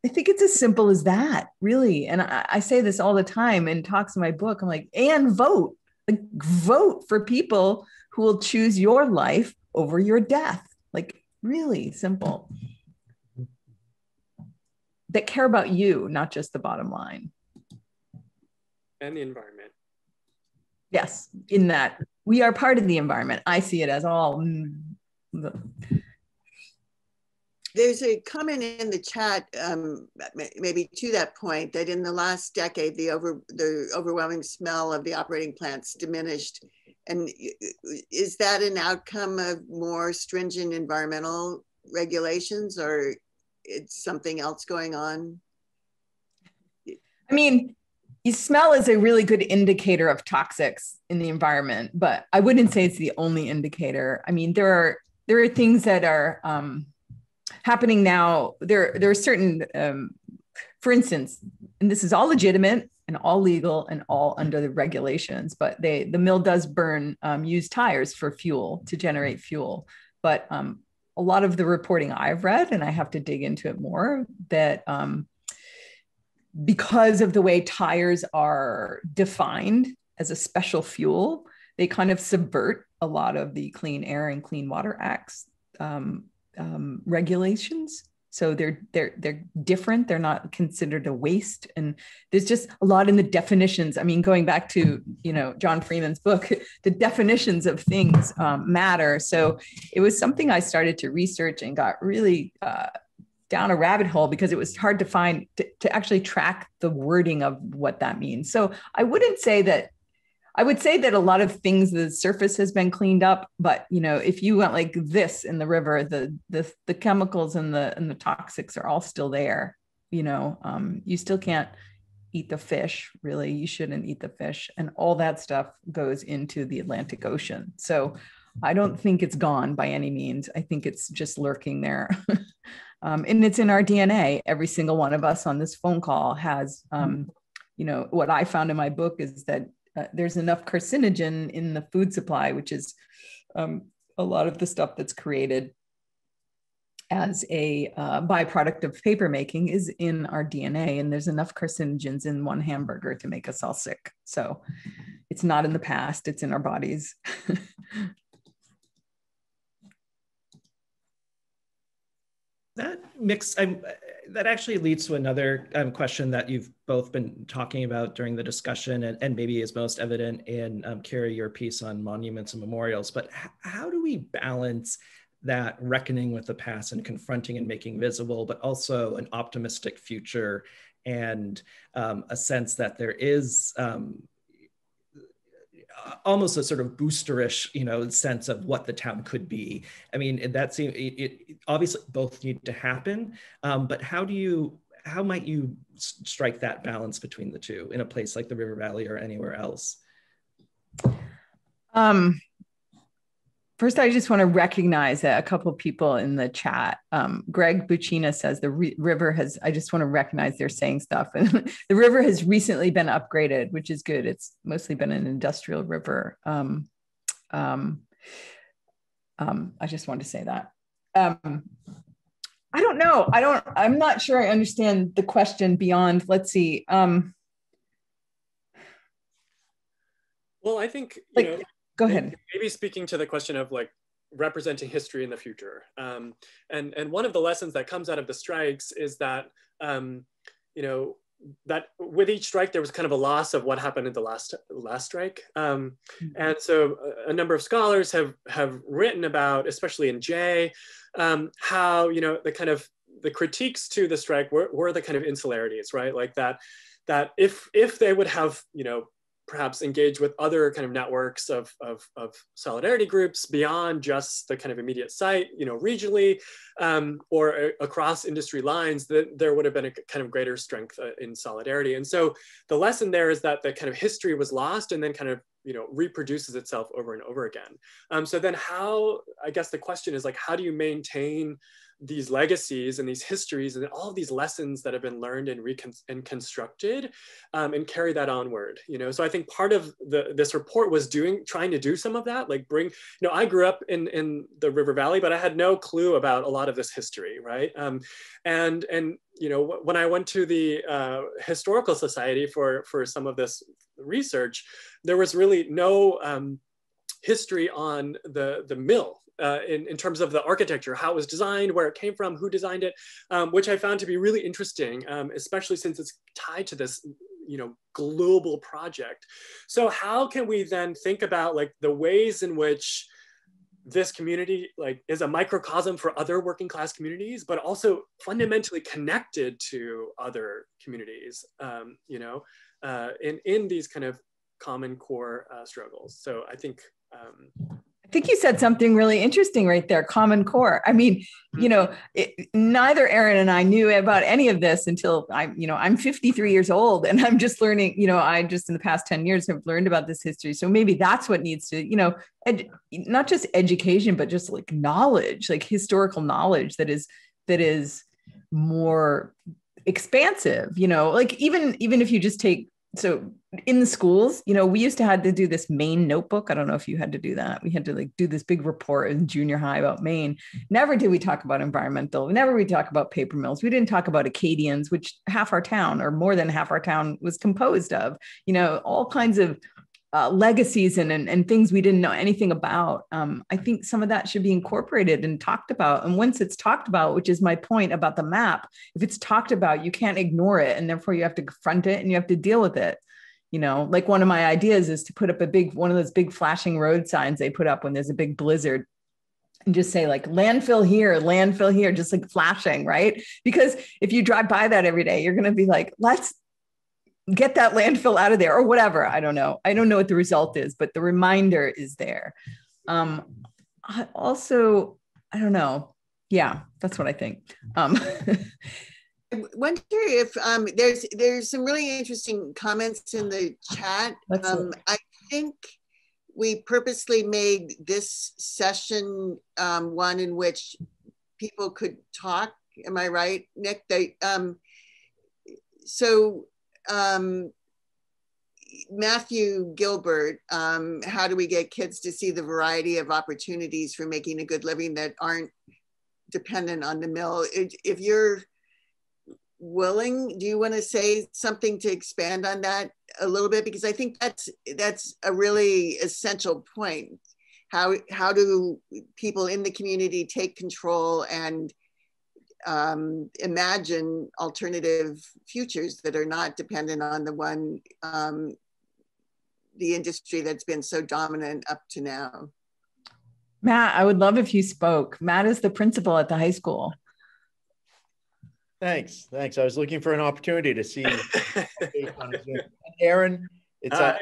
I think it's as simple as that really. And I, I, say this all the time in talks in my book. I'm like and vote. Like vote for people who will choose your life over your death. Like really simple. That care about you not just the bottom line. And the environment. Yes in that we are part of the environment. I see it as all mm, there's a comment in the chat, um, maybe to that point, that in the last decade, the over the overwhelming smell of the operating plants diminished, And is that an outcome of more stringent environmental regulations or it's something else going on? I mean, smell is a really good indicator of toxics in the environment, but I wouldn't say it's the only indicator. I mean, there are there are things that are um, happening now. There there are certain, um, for instance, and this is all legitimate and all legal and all under the regulations, but they the mill does burn um, used tires for fuel to generate fuel, but um, a lot of the reporting I've read, and I have to dig into it more, that um, because of the way tires are defined as a special fuel, they kind of subvert a lot of the Clean Air and Clean Water Acts um, um, regulations. So they're they're they're different. They're not considered a waste, and there's just a lot in the definitions. I mean, going back to you know John Freeman's book, the definitions of things um, matter. So it was something I started to research and got really uh, down a rabbit hole because it was hard to find to, to actually track the wording of what that means. So I wouldn't say that I would say that a lot of things the surface has been cleaned up, but you know, if you went like this in the river, the the the chemicals and the and the toxics are all still there. You know, um, you still can't eat the fish. Really, you shouldn't eat the fish, and all that stuff goes into the Atlantic Ocean. So I don't think it's gone by any means. I think it's just lurking there. um, and it's in our DNA. Every single one of us on this phone call has, um, you know, what I found in my book is that uh, there's enough carcinogen in the food supply, which is um, a lot of the stuff that's created as a uh, byproduct of paper making is in our DNA, and there's enough carcinogens in one hamburger to make us all sick. So it's not in the past, it's in our bodies. that mix I'm, that actually leads to another um, question that you've both been talking about during the discussion and, and maybe is most evident in um, Kerri, your piece on monuments and memorials. But how do we balance that reckoning with the past and confronting and making visible, but also an optimistic future and um, a sense that there is um, almost a sort of boosterish, you know, sense of what the town could be. I mean, that seems it, it, obviously both need to happen, um, but how do you how might you strike that balance between the two in a place like the River Valley or anywhere else? Um, First, I just want to recognize that a couple people in the chat. Um, Greg Buccina says the re- river has. I just want to recognize they're saying stuff, and the river has recently been upgraded, which is good. It's mostly been an industrial river. Um, um, um I just wanted to say that. Um, I don't know. I don't. I'm not sure. I understand the question beyond. Let's see. Um, well, I think you like, know go ahead. Maybe speaking to the question of like representing history in the future. Um, and, and one of the lessons that comes out of the strikes is that, um, you know, that with each strike, there was kind of a loss of what happened in the last last strike. Um, mm-hmm. and so a, number of scholars have, have written about, especially in Jay, um, how, you know, the kind of the critiques to the strike were, were the kind of insularities, right? Like that, that if, if they would have, you know, perhaps engage with other kind of networks of, of, of, solidarity groups beyond just the kind of immediate site, you know, regionally um, or a, across industry lines, that there would have been a kind of greater strength uh, in solidarity. And so the lesson there is that the kind of history was lost and then kind of you know reproduces itself over and over again. Um, so then how, I guess the question is like, how do you maintain these legacies and these histories and all these lessons that have been learned and, recon- and constructed um, and carry that onward you know? So i think part of the this report was doing trying to do some of that like bring you know i grew up in in the river valley but i had no clue about a lot of this history right? Um, and and you know when i went to the uh, historical society for for some of this research there was really no um, history on the the mill uh, in, in terms of the architecture, how it was designed, where it came from, who designed it, um, which I found to be really interesting, um, especially since it's tied to this you know global project. So how can we then think about like the ways in which this community like is a microcosm for other working class communities but also fundamentally connected to other communities um, you know uh, in in these kind of common core uh, struggles? So i think Um, I think you said something really interesting right there common core. I mean, you mm-hmm. know, it, neither Aaron and I knew about any of this until I'm, you know, I'm 53 years old and I'm just learning, you know, I just in the past 10 years have learned about this history. So maybe that's what needs to, you know, ed, not just education, but just like knowledge, like historical knowledge that is, that is more expansive, you know, like even, even if you just take so in the schools, you know, we used to had to do this Maine notebook. I don't know if you had to do that. We had to like do this big report in junior high about Maine. Never did we talk about environmental. Never we talk about paper mills. We didn't talk about Acadians, which half our town or more than half our town was composed of. You know, all kinds of uh, legacies and, and, and things we didn't know anything about. Um, I think some of that should be incorporated and talked about. And once it's talked about, which is my point about the map, if it's talked about, you can't ignore it, and therefore you have to confront it and you have to deal with it. You know, like one of my ideas is to put up a big one of those big flashing road signs they put up when there's a big blizzard and just say like landfill here, landfill here, just like flashing, right? Because if you drive by that every day, you're going to be like, let's get that landfill out of there or whatever. I don't know. I don't know what the result is, but the reminder is there. Um, I also, I don't know. Yeah, that's what I think. Um, I wonder if um, there's there's some really interesting comments in the chat. Um, I think we purposely made this session um, one in which people could talk. Am I right, Nick? They um, so um, Matthew Gilbert, um, how do we get kids to see the variety of opportunities for making a good living that aren't dependent on the mill? If you're willing, do you want to say something to expand on that a little bit? Because I think that's that's a really essential point. How how do people in the community take control and um, imagine alternative futures that are not dependent on the one, um, the industry that's been so dominant up to now. Matt, I would love if you spoke. Matt is the principal at the high school. Thanks. Thanks. I was looking for an opportunity to see Aaron. It's uh,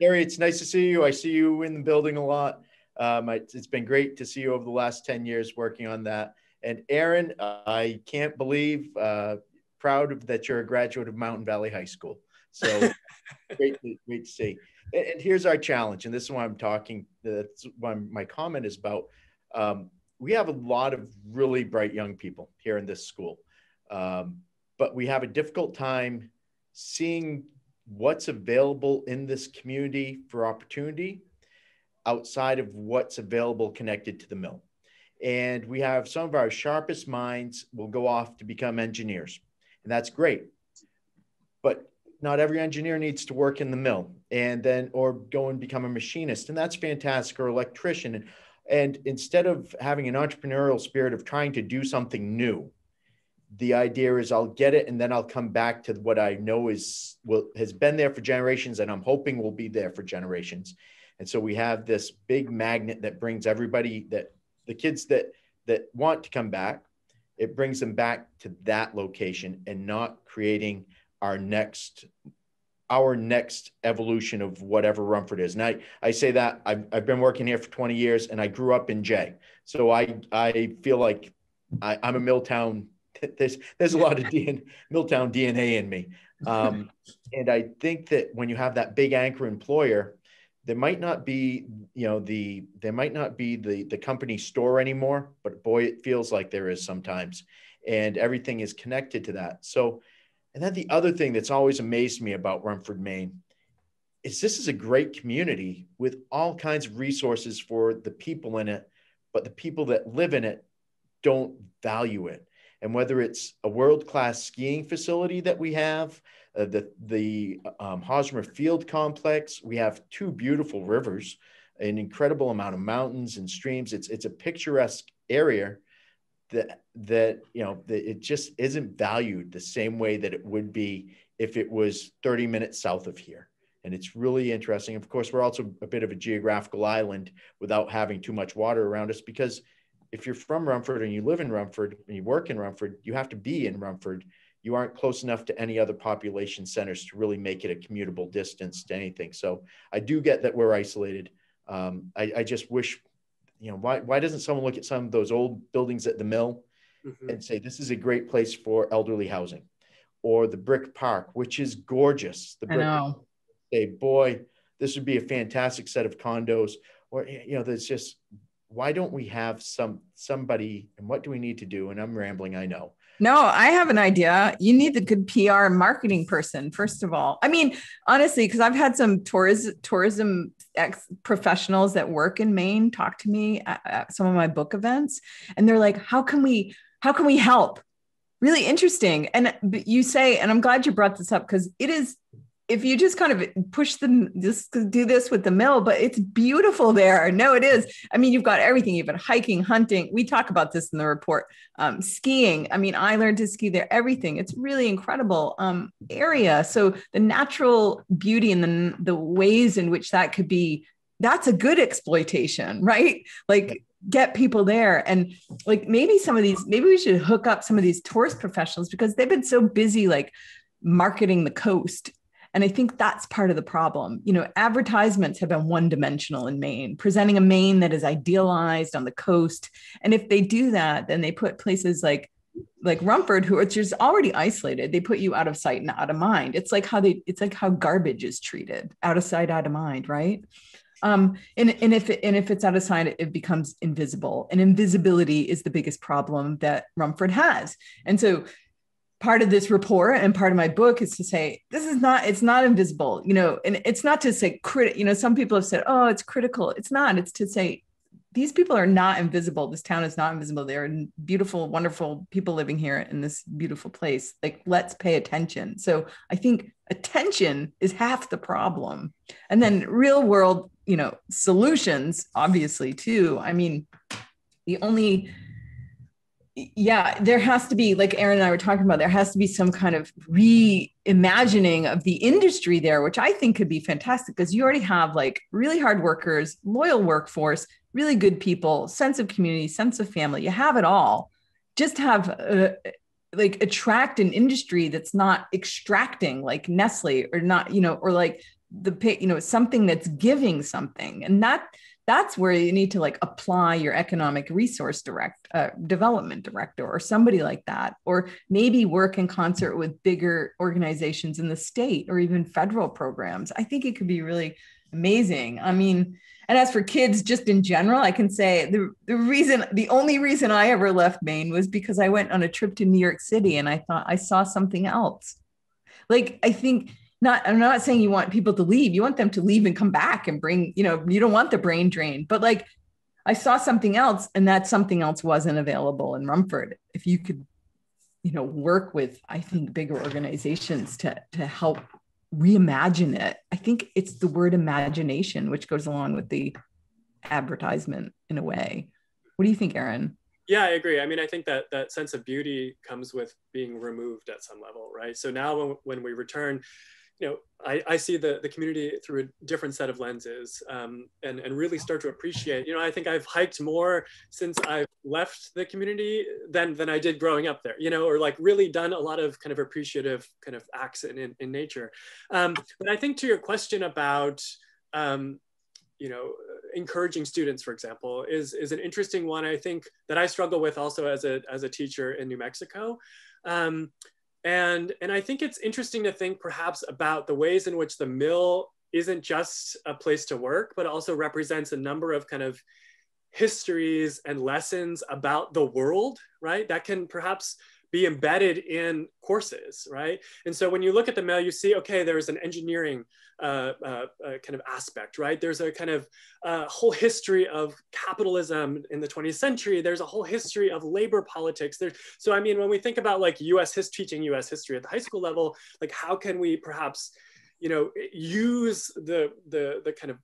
Gary. It's nice to see you. I see you in the building a lot. Um, I, it's been great to see you over the last 10 years working on that. And Aaron, I can't believe, uh, proud of that you're a graduate of Mountain Valley High School. So great, to, great to see. And, and, here's our challenge, and this is why I'm talking. That's why my comment is about. Um, we have a lot of really bright young people here in this school, um, but we have a difficult time seeing what's available in this community for opportunity outside of what's available connected to the mill. And we have some of our sharpest minds will go off to become engineers and that's great. But not every engineer needs to work in the mill and then or go and become a machinist and that's fantastic or electrician. And, and instead of having an entrepreneurial spirit of trying to do something new the idea is I'll get it and then I'll come back to what I know is will has been there for generations and I'm hoping will be there for generations. And so we have this big magnet that brings everybody that the kids that that want to come back it brings them back to that location and not creating our next our next evolution of whatever Rumford is. And I, I say that I've, I've been working here for 20 years and I grew up in Jay. So I, I feel like I, am a Milltown. There's, there's a lot of DNA, Milltown DNA in me. Um, and I think that when you have that big anchor employer, there might not be you know the there might not be the the company store anymore but boy it feels like there is sometimes. And everything is connected to that. So and then the other thing that's always amazed me about rumford maine is this is a great community with all kinds of resources for the people in it but the people that live in it don't value it and whether it's a world-class skiing facility that we have uh, the the um, Hosmer Field Complex. We have two beautiful rivers, an incredible amount of mountains and streams. It's it's a picturesque area that that you know that it just isn't valued the same way that it would be if it was 30 minutes south of here. And it's really interesting. Of course, we're also a bit of a geographical island without having too much water around us because if you're from Rumford and you live in Rumford and you work in Rumford, you have to be in Rumford you aren't close enough to any other population centers to really make it a commutable distance to anything. So I do get that we're isolated. Um, I, I, just wish, you know, why, why doesn't someone look at some of those old buildings at the mill mm-hmm. and say, this is a great place for elderly housing? Or the brick park, which is gorgeous. The brick I know. Say, boy, this would be a fantastic set of condos. Or, you know, there's just, why don't we have some somebody and what do we need to do? And I'm rambling, I know no, I have an idea. You need a good PR marketing person, first of all. I mean, honestly, because I've had some tourism tourism ex professionals that work in Maine talk to me at, at some of my book events, and they're like, "How can we? How can we help?" Really interesting. And you say, and I'm glad you brought this up because it is if you just kind of push them just do this with the mill but it's beautiful there. No it is. I mean you've got everything. You've hiking hunting. We talk about this in the report. Um, skiing. I mean i learned to ski there everything. It's really incredible um, area. So the natural beauty and the, the ways in which that could be that's a good exploitation right? Like get people there. And like maybe some of these maybe we should hook up some of these tourist professionals because they've been so busy like marketing the coast and I think that's part of the problem. You know, advertisements have been one dimensional in Maine, presenting a Maine that is idealized on the coast. And if they do that, then they put places like like Rumford, who already isolated, they put you out of sight and out of mind. It's like how they, it's like how garbage is treated, out of sight, out of mind, right? Um, and, and if it, and if it's out of sight, it becomes invisible. And invisibility is the biggest problem that Rumford has. And so part of this report and part of my book is to say this is not it's not invisible you know and it's not to say crit you know some people have said oh it's critical. It's not. It's to say these people are not invisible. This town is not invisible. They're beautiful wonderful people living here in this beautiful place. Like let's pay attention. So i think attention is half the problem. And then real world you know solutions obviously too. I mean the only yeah, there has to be, like Aaron and I were talking about, there has to be some kind of reimagining of the industry there, which I think could be fantastic because you already have like really hard workers, loyal workforce, really good people, sense of community, sense of family. You have it all. Just have a, like attract an industry that's not extracting like Nestle or not, you know, or like the you know something that's giving something, and that that's where you need to like apply your economic resource direct uh, development director or somebody like that or maybe work in concert with bigger organizations in the state or even federal programs. I think it could be really amazing. I mean and as for kids just in general i can say the, the reason the only reason i ever left maine was because i went on a trip to new york city and i thought i saw something else. Like i think not i'm not saying you want people to leave. You want them to leave and come back and bring you know you don't want the brain drain but like i saw something else and that something else wasn't available in rumford. If you could you know work with i think bigger organizations to to help reimagine it i think it's the word imagination which goes along with the advertisement in a way. What do you think aaron yeah i agree. I mean i think that that sense of beauty comes with being removed at some level right? So now when, when we return you know, I, I see the, the community through a different set of lenses um, and, and really start to appreciate, you know, I think I've hiked more since I've left the community than, than I did growing up there, you know, or like really done a lot of kind of appreciative kind of acts in, in, in nature. Um, but I think to your question about, um, you know, encouraging students, for example, is, is an interesting one. I think that I struggle with also as a, as a teacher in New Mexico. Um, and, and I think it's interesting to think perhaps about the ways in which the mill isn't just a place to work, but also represents a number of kind of histories and lessons about the world, right? That can perhaps be embedded in courses, right? And so when you look at the mail, you see, okay, there's an engineering uh, uh, uh, kind of aspect, right? There's a kind of uh, whole history of capitalism in the 20th century. There's a whole history of labor politics. There, so I mean, when we think about like U.S. history, teaching U.S. history at the high school level, like how can we perhaps, you know, use the the the kind of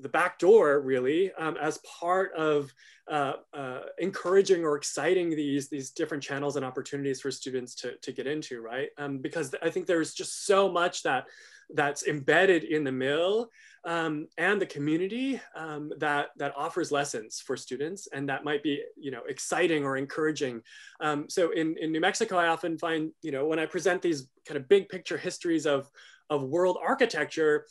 the back door really um, as part of uh, uh, encouraging or exciting these these different channels and opportunities for students to, to get into right? Um, because I think there's just so much that that's embedded in the mill um, and the community um, that that offers lessons for students and that might be you know exciting or encouraging. Um, so in, in New Mexico I often find you know when I present these kind of big picture histories of of world architecture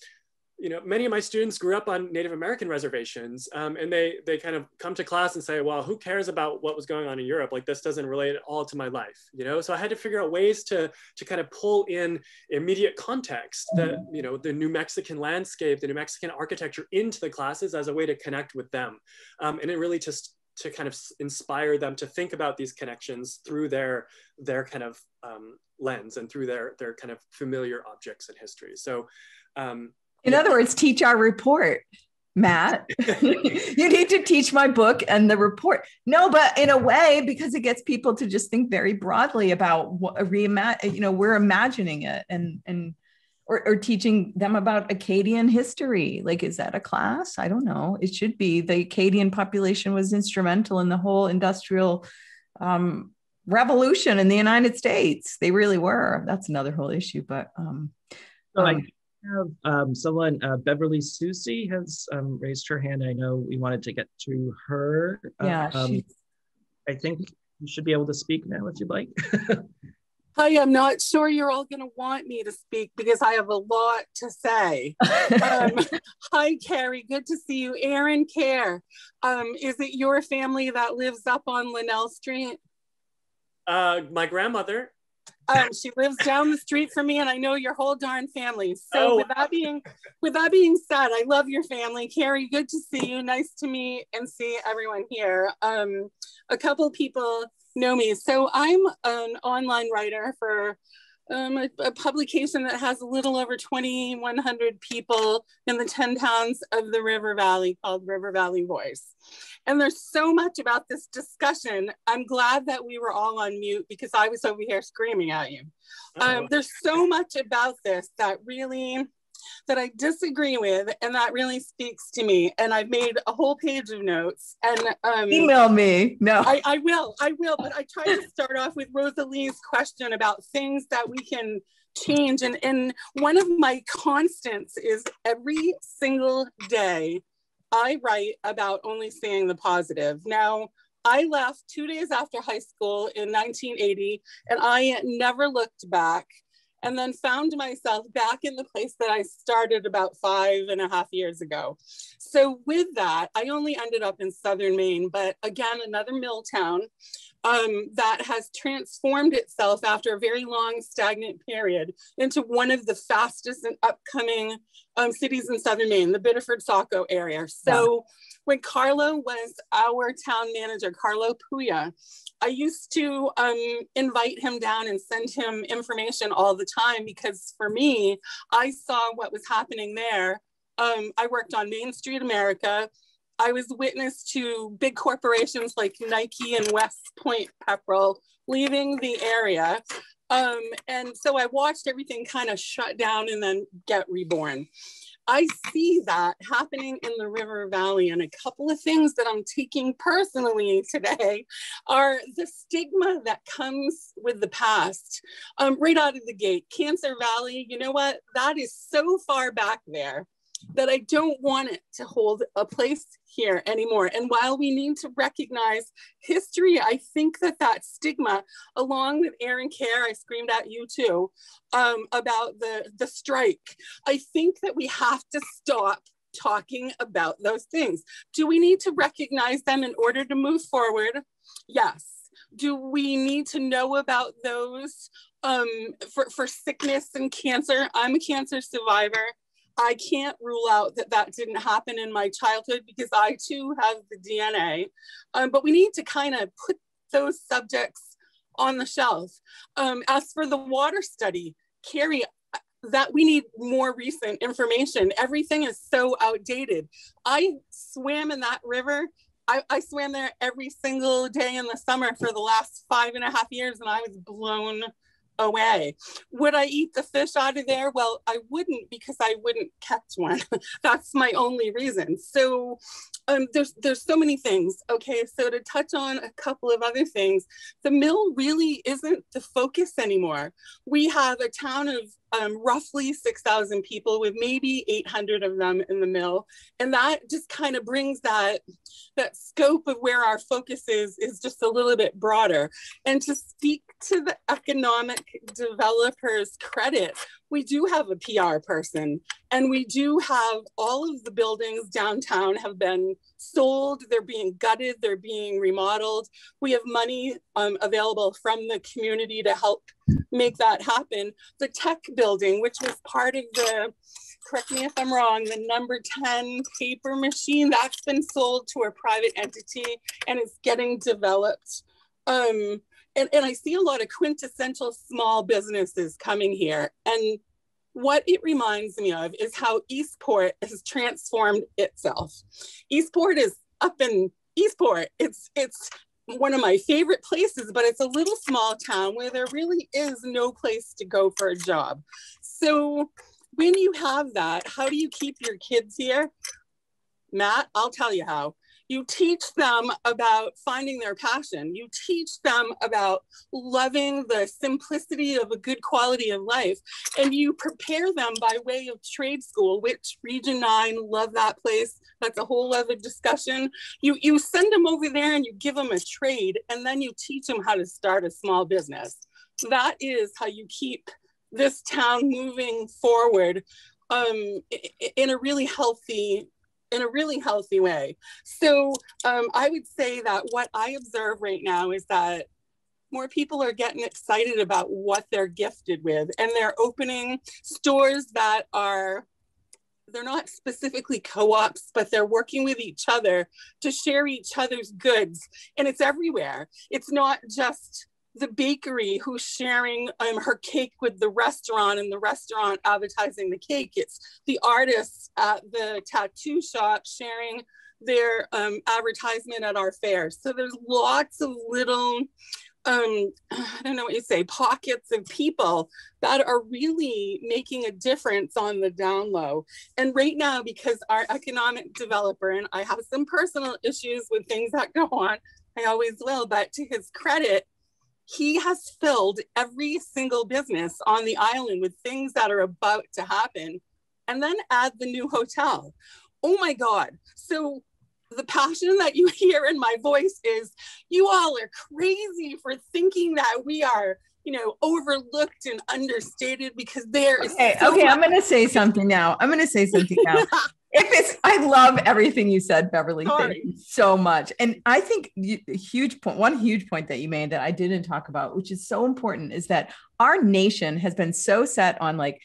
you know, many of my students grew up on Native American reservations, um, and they they kind of come to class and say, "Well, who cares about what was going on in Europe? Like this doesn't relate at all to my life," you know. So I had to figure out ways to to kind of pull in immediate context, the you know the New Mexican landscape, the New Mexican architecture into the classes as a way to connect with them, um, and it really just to kind of inspire them to think about these connections through their their kind of um, lens and through their their kind of familiar objects in history. So. Um, in other words, teach our report, Matt. you need to teach my book and the report. No, but in a way, because it gets people to just think very broadly about what reimagine, you know, we're imagining it and and or, or teaching them about Acadian history. Like, is that a class? I don't know. It should be. The Acadian population was instrumental in the whole industrial um, revolution in the United States. They really were. That's another whole issue. But um, so um, have um, someone, uh, Beverly Susie has um, raised her hand. I know we wanted to get to her. Yeah, um, I think you should be able to speak now if you'd like. Hi, I'm not sure you're all going to want me to speak because I have a lot to say. um, hi, Kerri. Good to see you. Aaron Cayer. Um, is it your family that lives up on Linnell Street? Uh, my grandmother um, she lives down the street from me, and I know your whole darn family. So, oh. with that being with that being said, I love your family, Kerri. Good to see you. Nice to meet and see everyone here. Um, a couple people know me, so I'm an online writer for um, a, a, publication that has a little over 2,100 people in the 10 towns of the River Valley called River Valley Voice. And there's so much about this discussion. I'm glad that we were all on mute because I was over here screaming at you. Um, there's so much about this that really that I disagree with, and that really speaks to me. And I've made a whole page of notes. And um, email me. No, I, I will. I will. But I try to start off with Rosalie's question about things that we can change. And, and one of my constants is every single day I write about only seeing the positive. Now, I left two days after high school in 1980, and I never looked back and then found myself back in the place that I started about five and a half years ago. So, with that, I only ended up in southern Maine, but again, another mill town um, that has transformed itself after a very long stagnant period into one of the fastest and upcoming um, cities in southern Maine, the Biddeford Saco area. So, yeah. when Carlo was our town manager, Carlo Puiia, I used to um, invite him down and send him information all the time because for me, I saw what was happening there. Um, I worked on Main Street America. I was witness to big corporations like Nike and West Point Pepperell leaving the area. Um, and so I watched everything kind of shut down and then get reborn. I see that happening in the River Valley. And a couple of things that I'm taking personally today are the stigma that comes with the past um, right out of the gate. Cancer Valley, you know what? That is so far back there that I don't want it to hold a place here anymore. And while we need to recognize history, I think that that stigma, along with Aaron Cayer, I screamed at you too, um, about the, the strike. I think that we have to stop talking about those things. Do we need to recognize them in order to move forward? Yes. Do we need to know about those um, for, for sickness and cancer? I'm a cancer survivor. I can't rule out that that didn't happen in my childhood because I too have the DNA. Um, but we need to kind of put those subjects on the shelf. Um, as for the water study, Kerri, that we need more recent information. Everything is so outdated. I swam in that river. I, I swam there every single day in the summer for the last five and a half years, and I was blown away. Would I eat the fish out of there? Well, I wouldn't because I wouldn't catch one. That's my only reason. So um, there's there's so many things. Okay, so to touch on a couple of other things, the mill really isn't the focus anymore. We have a town of um, roughly 6,000 people with maybe 800 of them in the mill. And that just kind of brings that, that scope of where our focus is, is just a little bit broader. And to speak to the economic developers credit, we do have a PR person and we do have all of the buildings downtown have been sold, they're being gutted, they're being remodeled. We have money um, available from the community to help make that happen. The tech building, which was part of the, correct me if I'm wrong, the number 10 paper machine, that's been sold to a private entity and it's getting developed. Um, and, and I see a lot of quintessential small businesses coming here. And what it reminds me of is how Eastport has transformed itself. Eastport is up in Eastport. It's it's one of my favorite places, but it's a little small town where there really is no place to go for a job. So when you have that, how do you keep your kids here? Matt, I'll tell you how. You teach them about finding their passion. You teach them about loving the simplicity of a good quality of life. And you prepare them by way of trade school, which Region 9 love that place. That's a whole other discussion. You, you send them over there and you give them a trade, and then you teach them how to start a small business. That is how you keep this town moving forward um, in a really healthy in a really healthy way. So um, I would say that what I observe right now is that more people are getting excited about what they're gifted with and they're opening stores that are they're not specifically co-ops but they're working with each other to share each other's goods and it's everywhere it's not just the bakery who's sharing um, her cake with the restaurant and the restaurant advertising the cake. It's the artists at the tattoo shop sharing their um, advertisement at our fair. So there's lots of little, um, I don't know what you say, pockets of people that are really making a difference on the down low. And right now, because our economic developer, and I have some personal issues with things that go on, I always will, but to his credit, he has filled every single business on the island with things that are about to happen and then add the new hotel. Oh my God. So the passion that you hear in my voice is you all are crazy for thinking that we are you know overlooked and understated because there is okay so okay i'm going to say something now i'm going to say something now if it's i love everything you said beverly Sorry. thank you so much and i think a huge point one huge point that you made that i didn't talk about which is so important is that our nation has been so set on like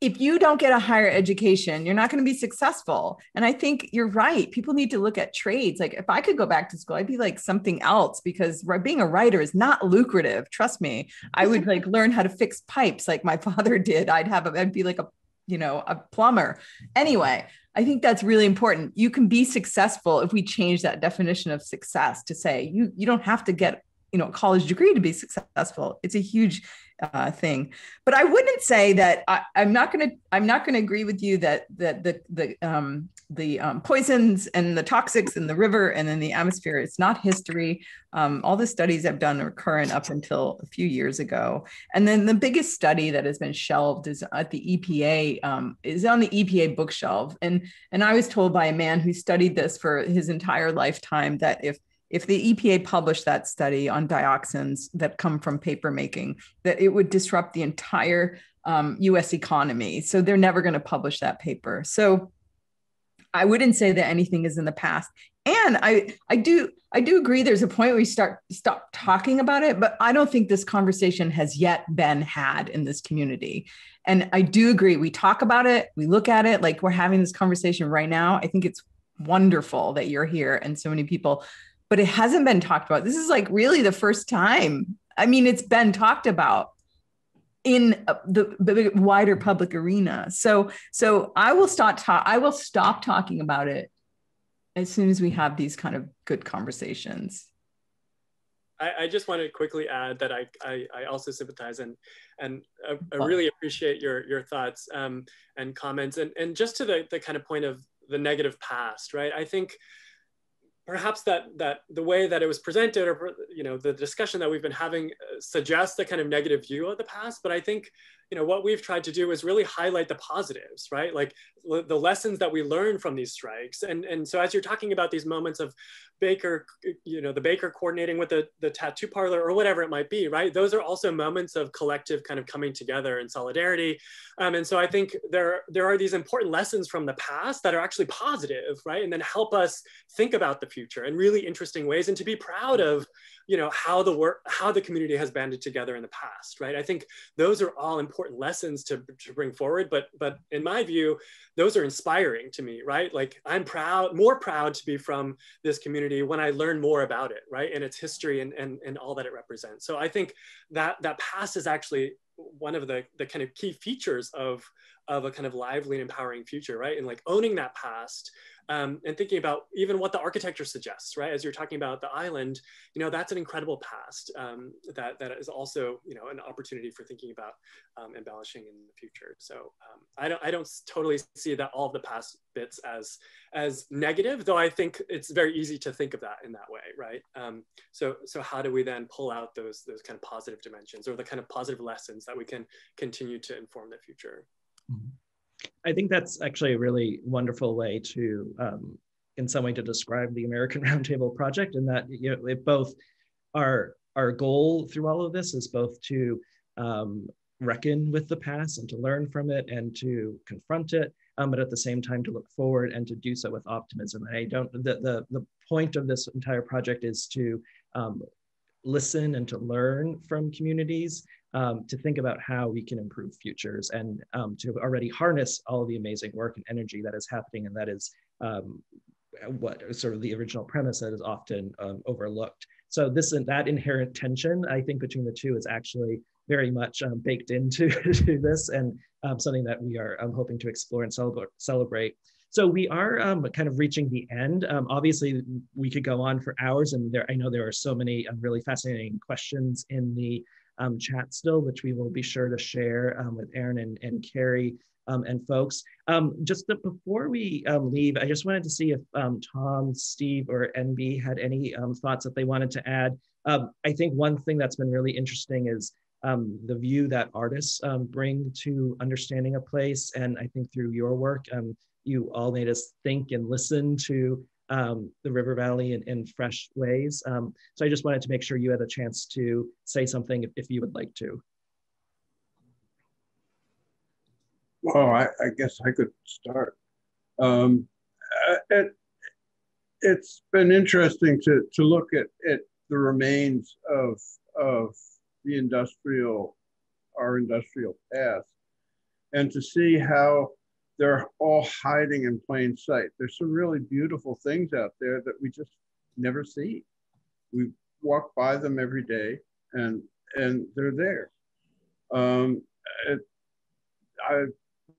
if you don't get a higher education, you're not going to be successful. And I think you're right. People need to look at trades. Like if I could go back to school, I'd be like something else because being a writer is not lucrative. Trust me. I would like learn how to fix pipes like my father did. I'd have a, I'd be like a you know, a plumber. Anyway, I think that's really important. You can be successful if we change that definition of success to say you you don't have to get you know a college degree to be successful. It's a huge uh, thing. But I wouldn't say that I, am not going to. I'm not going to agree with you that that the the um, the um, poisons and the toxics in the river and in the atmosphere. It's not history. Um, all the studies I've done are current up until a few years ago. And then the biggest study that has been shelved is at the EPA. Um, is on the EPA bookshelf. And and I was told by a man who studied this for his entire lifetime that if if the EPA published that study on dioxins that come from paper making, that it would disrupt the entire um, US economy. So they're never going to publish that paper. So I wouldn't say that anything is in the past. And I, I do, I do agree. There's a point where we start stop talking about it, but I don't think this conversation has yet been had in this community. And I do agree. We talk about it, we look at it like we're having this conversation right now. I think it's wonderful that you're here and so many people but it hasn't been talked about. This is like really the first time. I mean, it's been talked about in the, the wider public arena. So, so I will stop. Ta- I will stop talking about it as soon as we have these kind of good conversations. I, I just want to quickly add that I, I, I also sympathize and and I, I, really appreciate your your thoughts um, and comments and and just to the the kind of point of the negative past, right? I think perhaps that that the way that it was presented or you know the discussion that we've been having uh, suggests a kind of negative view of the past but i think you know, what we've tried to do is really highlight the positives, right? Like the lessons that we learn from these strikes. And, and so as you're talking about these moments of baker, you know, the baker coordinating with the, the tattoo parlor or whatever it might be, right? Those are also moments of collective kind of coming together and solidarity. Um, and so I think there, there are these important lessons from the past that are actually positive, right? And then help us think about the future in really interesting ways and to be proud of, you know, how the work, how the community has banded together in the past, right? I think those are all important lessons to, to bring forward. But, but in my view, those are inspiring to me, right? Like I'm proud, more proud to be from this community when I learn more about it, right? And its history and, and, and all that it represents. So I think that that past is actually one of the, the kind of key features of, of a kind of lively and empowering future, right? And like owning that past um, and thinking about even what the architecture suggests, right? As you're talking about the island, you know, that's an incredible past um, that, that is also, you know, an opportunity for thinking about um, embellishing in the future. So um, I, don't, I don't totally see that all of the past bits as, as negative, though I think it's very easy to think of that in that way, right? Um, so, so how do we then pull out those, those kind of positive dimensions or the kind of positive lessons that we can continue to inform the future? Mm -hmm. I think that's actually a really wonderful way to, um, in some way, to describe the American Roundtable Project, In that you know, it both our our goal through all of this is both to um, reckon with the past and to learn from it and to confront it, um, but at the same time to look forward and to do so with optimism. And I don't. The the the point of this entire project is to um, listen and to learn from communities um, to think about how we can improve futures and um, to already harness all the amazing work and energy that is happening and that is um, what sort of the original premise that is often um, overlooked. So this and that inherent tension, I think, between the two is actually very much um, baked into this and um, something that we are hoping to explore and celebrate. So we are um, kind of reaching the end. Um, obviously, we could go on for hours, and there I know there are so many um, really fascinating questions in the um, chat still, which we will be sure to share um, with Aaron and, and Kerri um, and folks. Um, just the, before we um, leave, I just wanted to see if um, Tom, Steve, or NB had any thoughts that they wanted to add. I think one thing that's been really interesting is the view that artists bring to understanding a place. And I think through your work, you all made us think and listen to um, the River Valley in, in fresh ways. Um, so I just wanted to make sure you had a chance to say something if, if you would like to. Well, I, I guess I could start. Um, uh, it, it's been interesting to, to look at, at the remains of, of the industrial, our industrial past, and to see how they're all hiding in plain sight. There's some really beautiful things out there that we just never see. We walk by them every day, and and they're there. Um, it, I,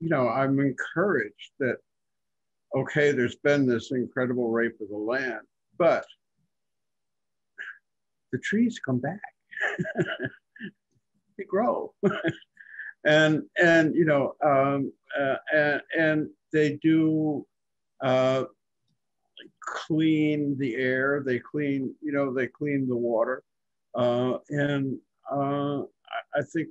you know, I'm encouraged that okay, there's been this incredible rape of the land, but the trees come back. they grow. and and you know um, uh, and, and, they do uh, clean the air they clean you know they clean the water. Uh, and uh, I think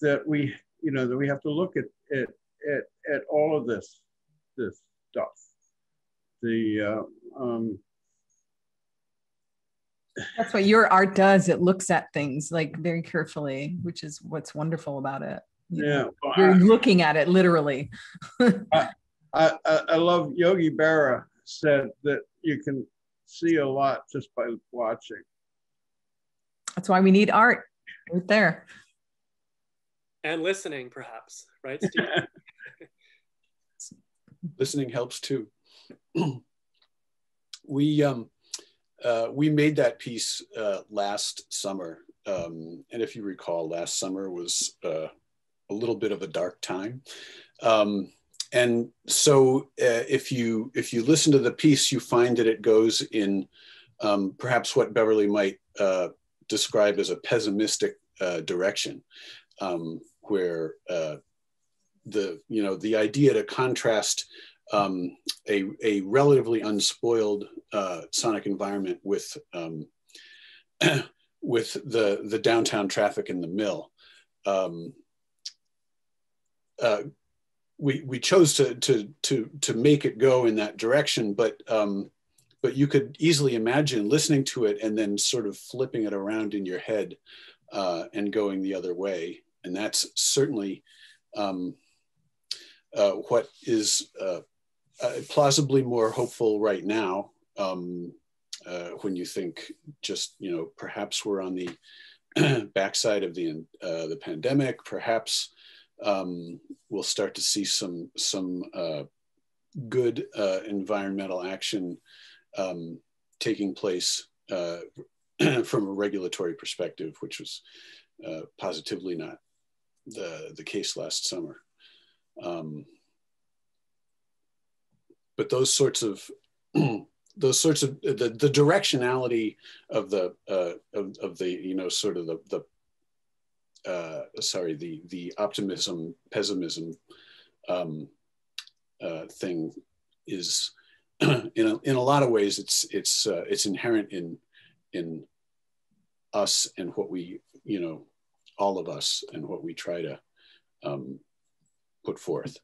that we you know that we have to look at at at, at all of this this stuff. The uh, um, that's what your art does. It looks at things like very carefully which is what's wonderful about it. You yeah well, you're I, looking at it literally. I, I, I love yogi berra said that you can see a lot just by watching. That's why we need art right there. And listening perhaps right steve? Listening helps too. We um uh, we made that piece uh, last summer. Um, and if you recall, last summer was uh, a little bit of a dark time. Um, and so uh, if you if you listen to the piece, you find that it goes in um, perhaps what Beverly might uh, describe as a pessimistic direction, um, where the you know the idea to contrast um, a, a relatively unspoiled uh, sonic environment with um, with the the downtown traffic in the mill. Um, uh, we we chose to to to to make it go in that direction, but um, but you could easily imagine listening to it and then sort of flipping it around in your head uh, and going the other way, and that's certainly um, uh, what is uh, plausibly more hopeful right now. Um, uh, when you think just you know perhaps we're on the backside of the uh, the pandemic, perhaps um, we'll start to see some some uh, good uh, environmental action um, taking place uh, from a regulatory perspective, which was positively not the the case last summer. Um, but those sorts of those sorts of the, the directionality of the uh, of, of the you know sort of the, the uh, sorry, the the optimism pessimism um, uh, thing is in a, in a lot of ways it's it's uh, it's inherent in in us and what we you know all of us and what we try to um, put forth.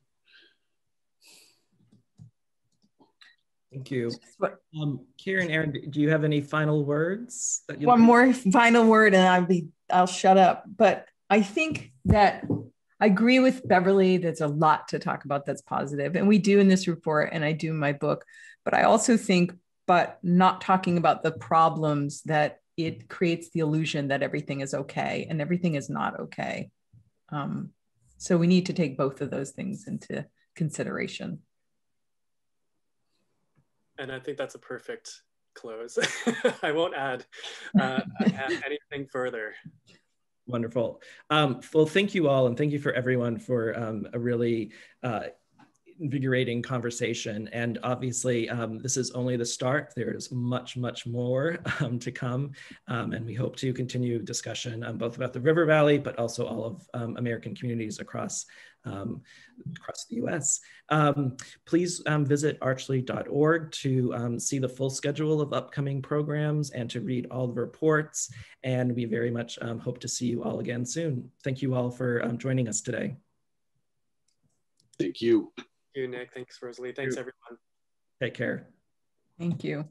Thank you. Um, Kieran, Aaron, do you have any final words? That One more final word, and I'll be I'll shut up. But I think that I agree with Beverly. There's a lot to talk about that's positive, and we do in this report, and I do in my book. But I also think, but not talking about the problems that it creates the illusion that everything is okay, and everything is not okay. Um, so we need to take both of those things into consideration. And I think that's a perfect close. I won't add, uh, add anything further. Wonderful. Um, well, thank you all, and thank you for everyone for um, a really uh, invigorating conversation. And obviously, um, this is only the start. There's much, much more um, to come. Um, and we hope to continue discussion um, both about the River Valley, but also all of um, American communities across, um, across the US. please visit archleague.org to see the full schedule of upcoming programs and to read all the reports. And we very much hope to see you all again soon. Thank you all for joining us today. Thank you you, Nick. Thanks, Rosalie. Thanks, everyone. Take care. Thank you.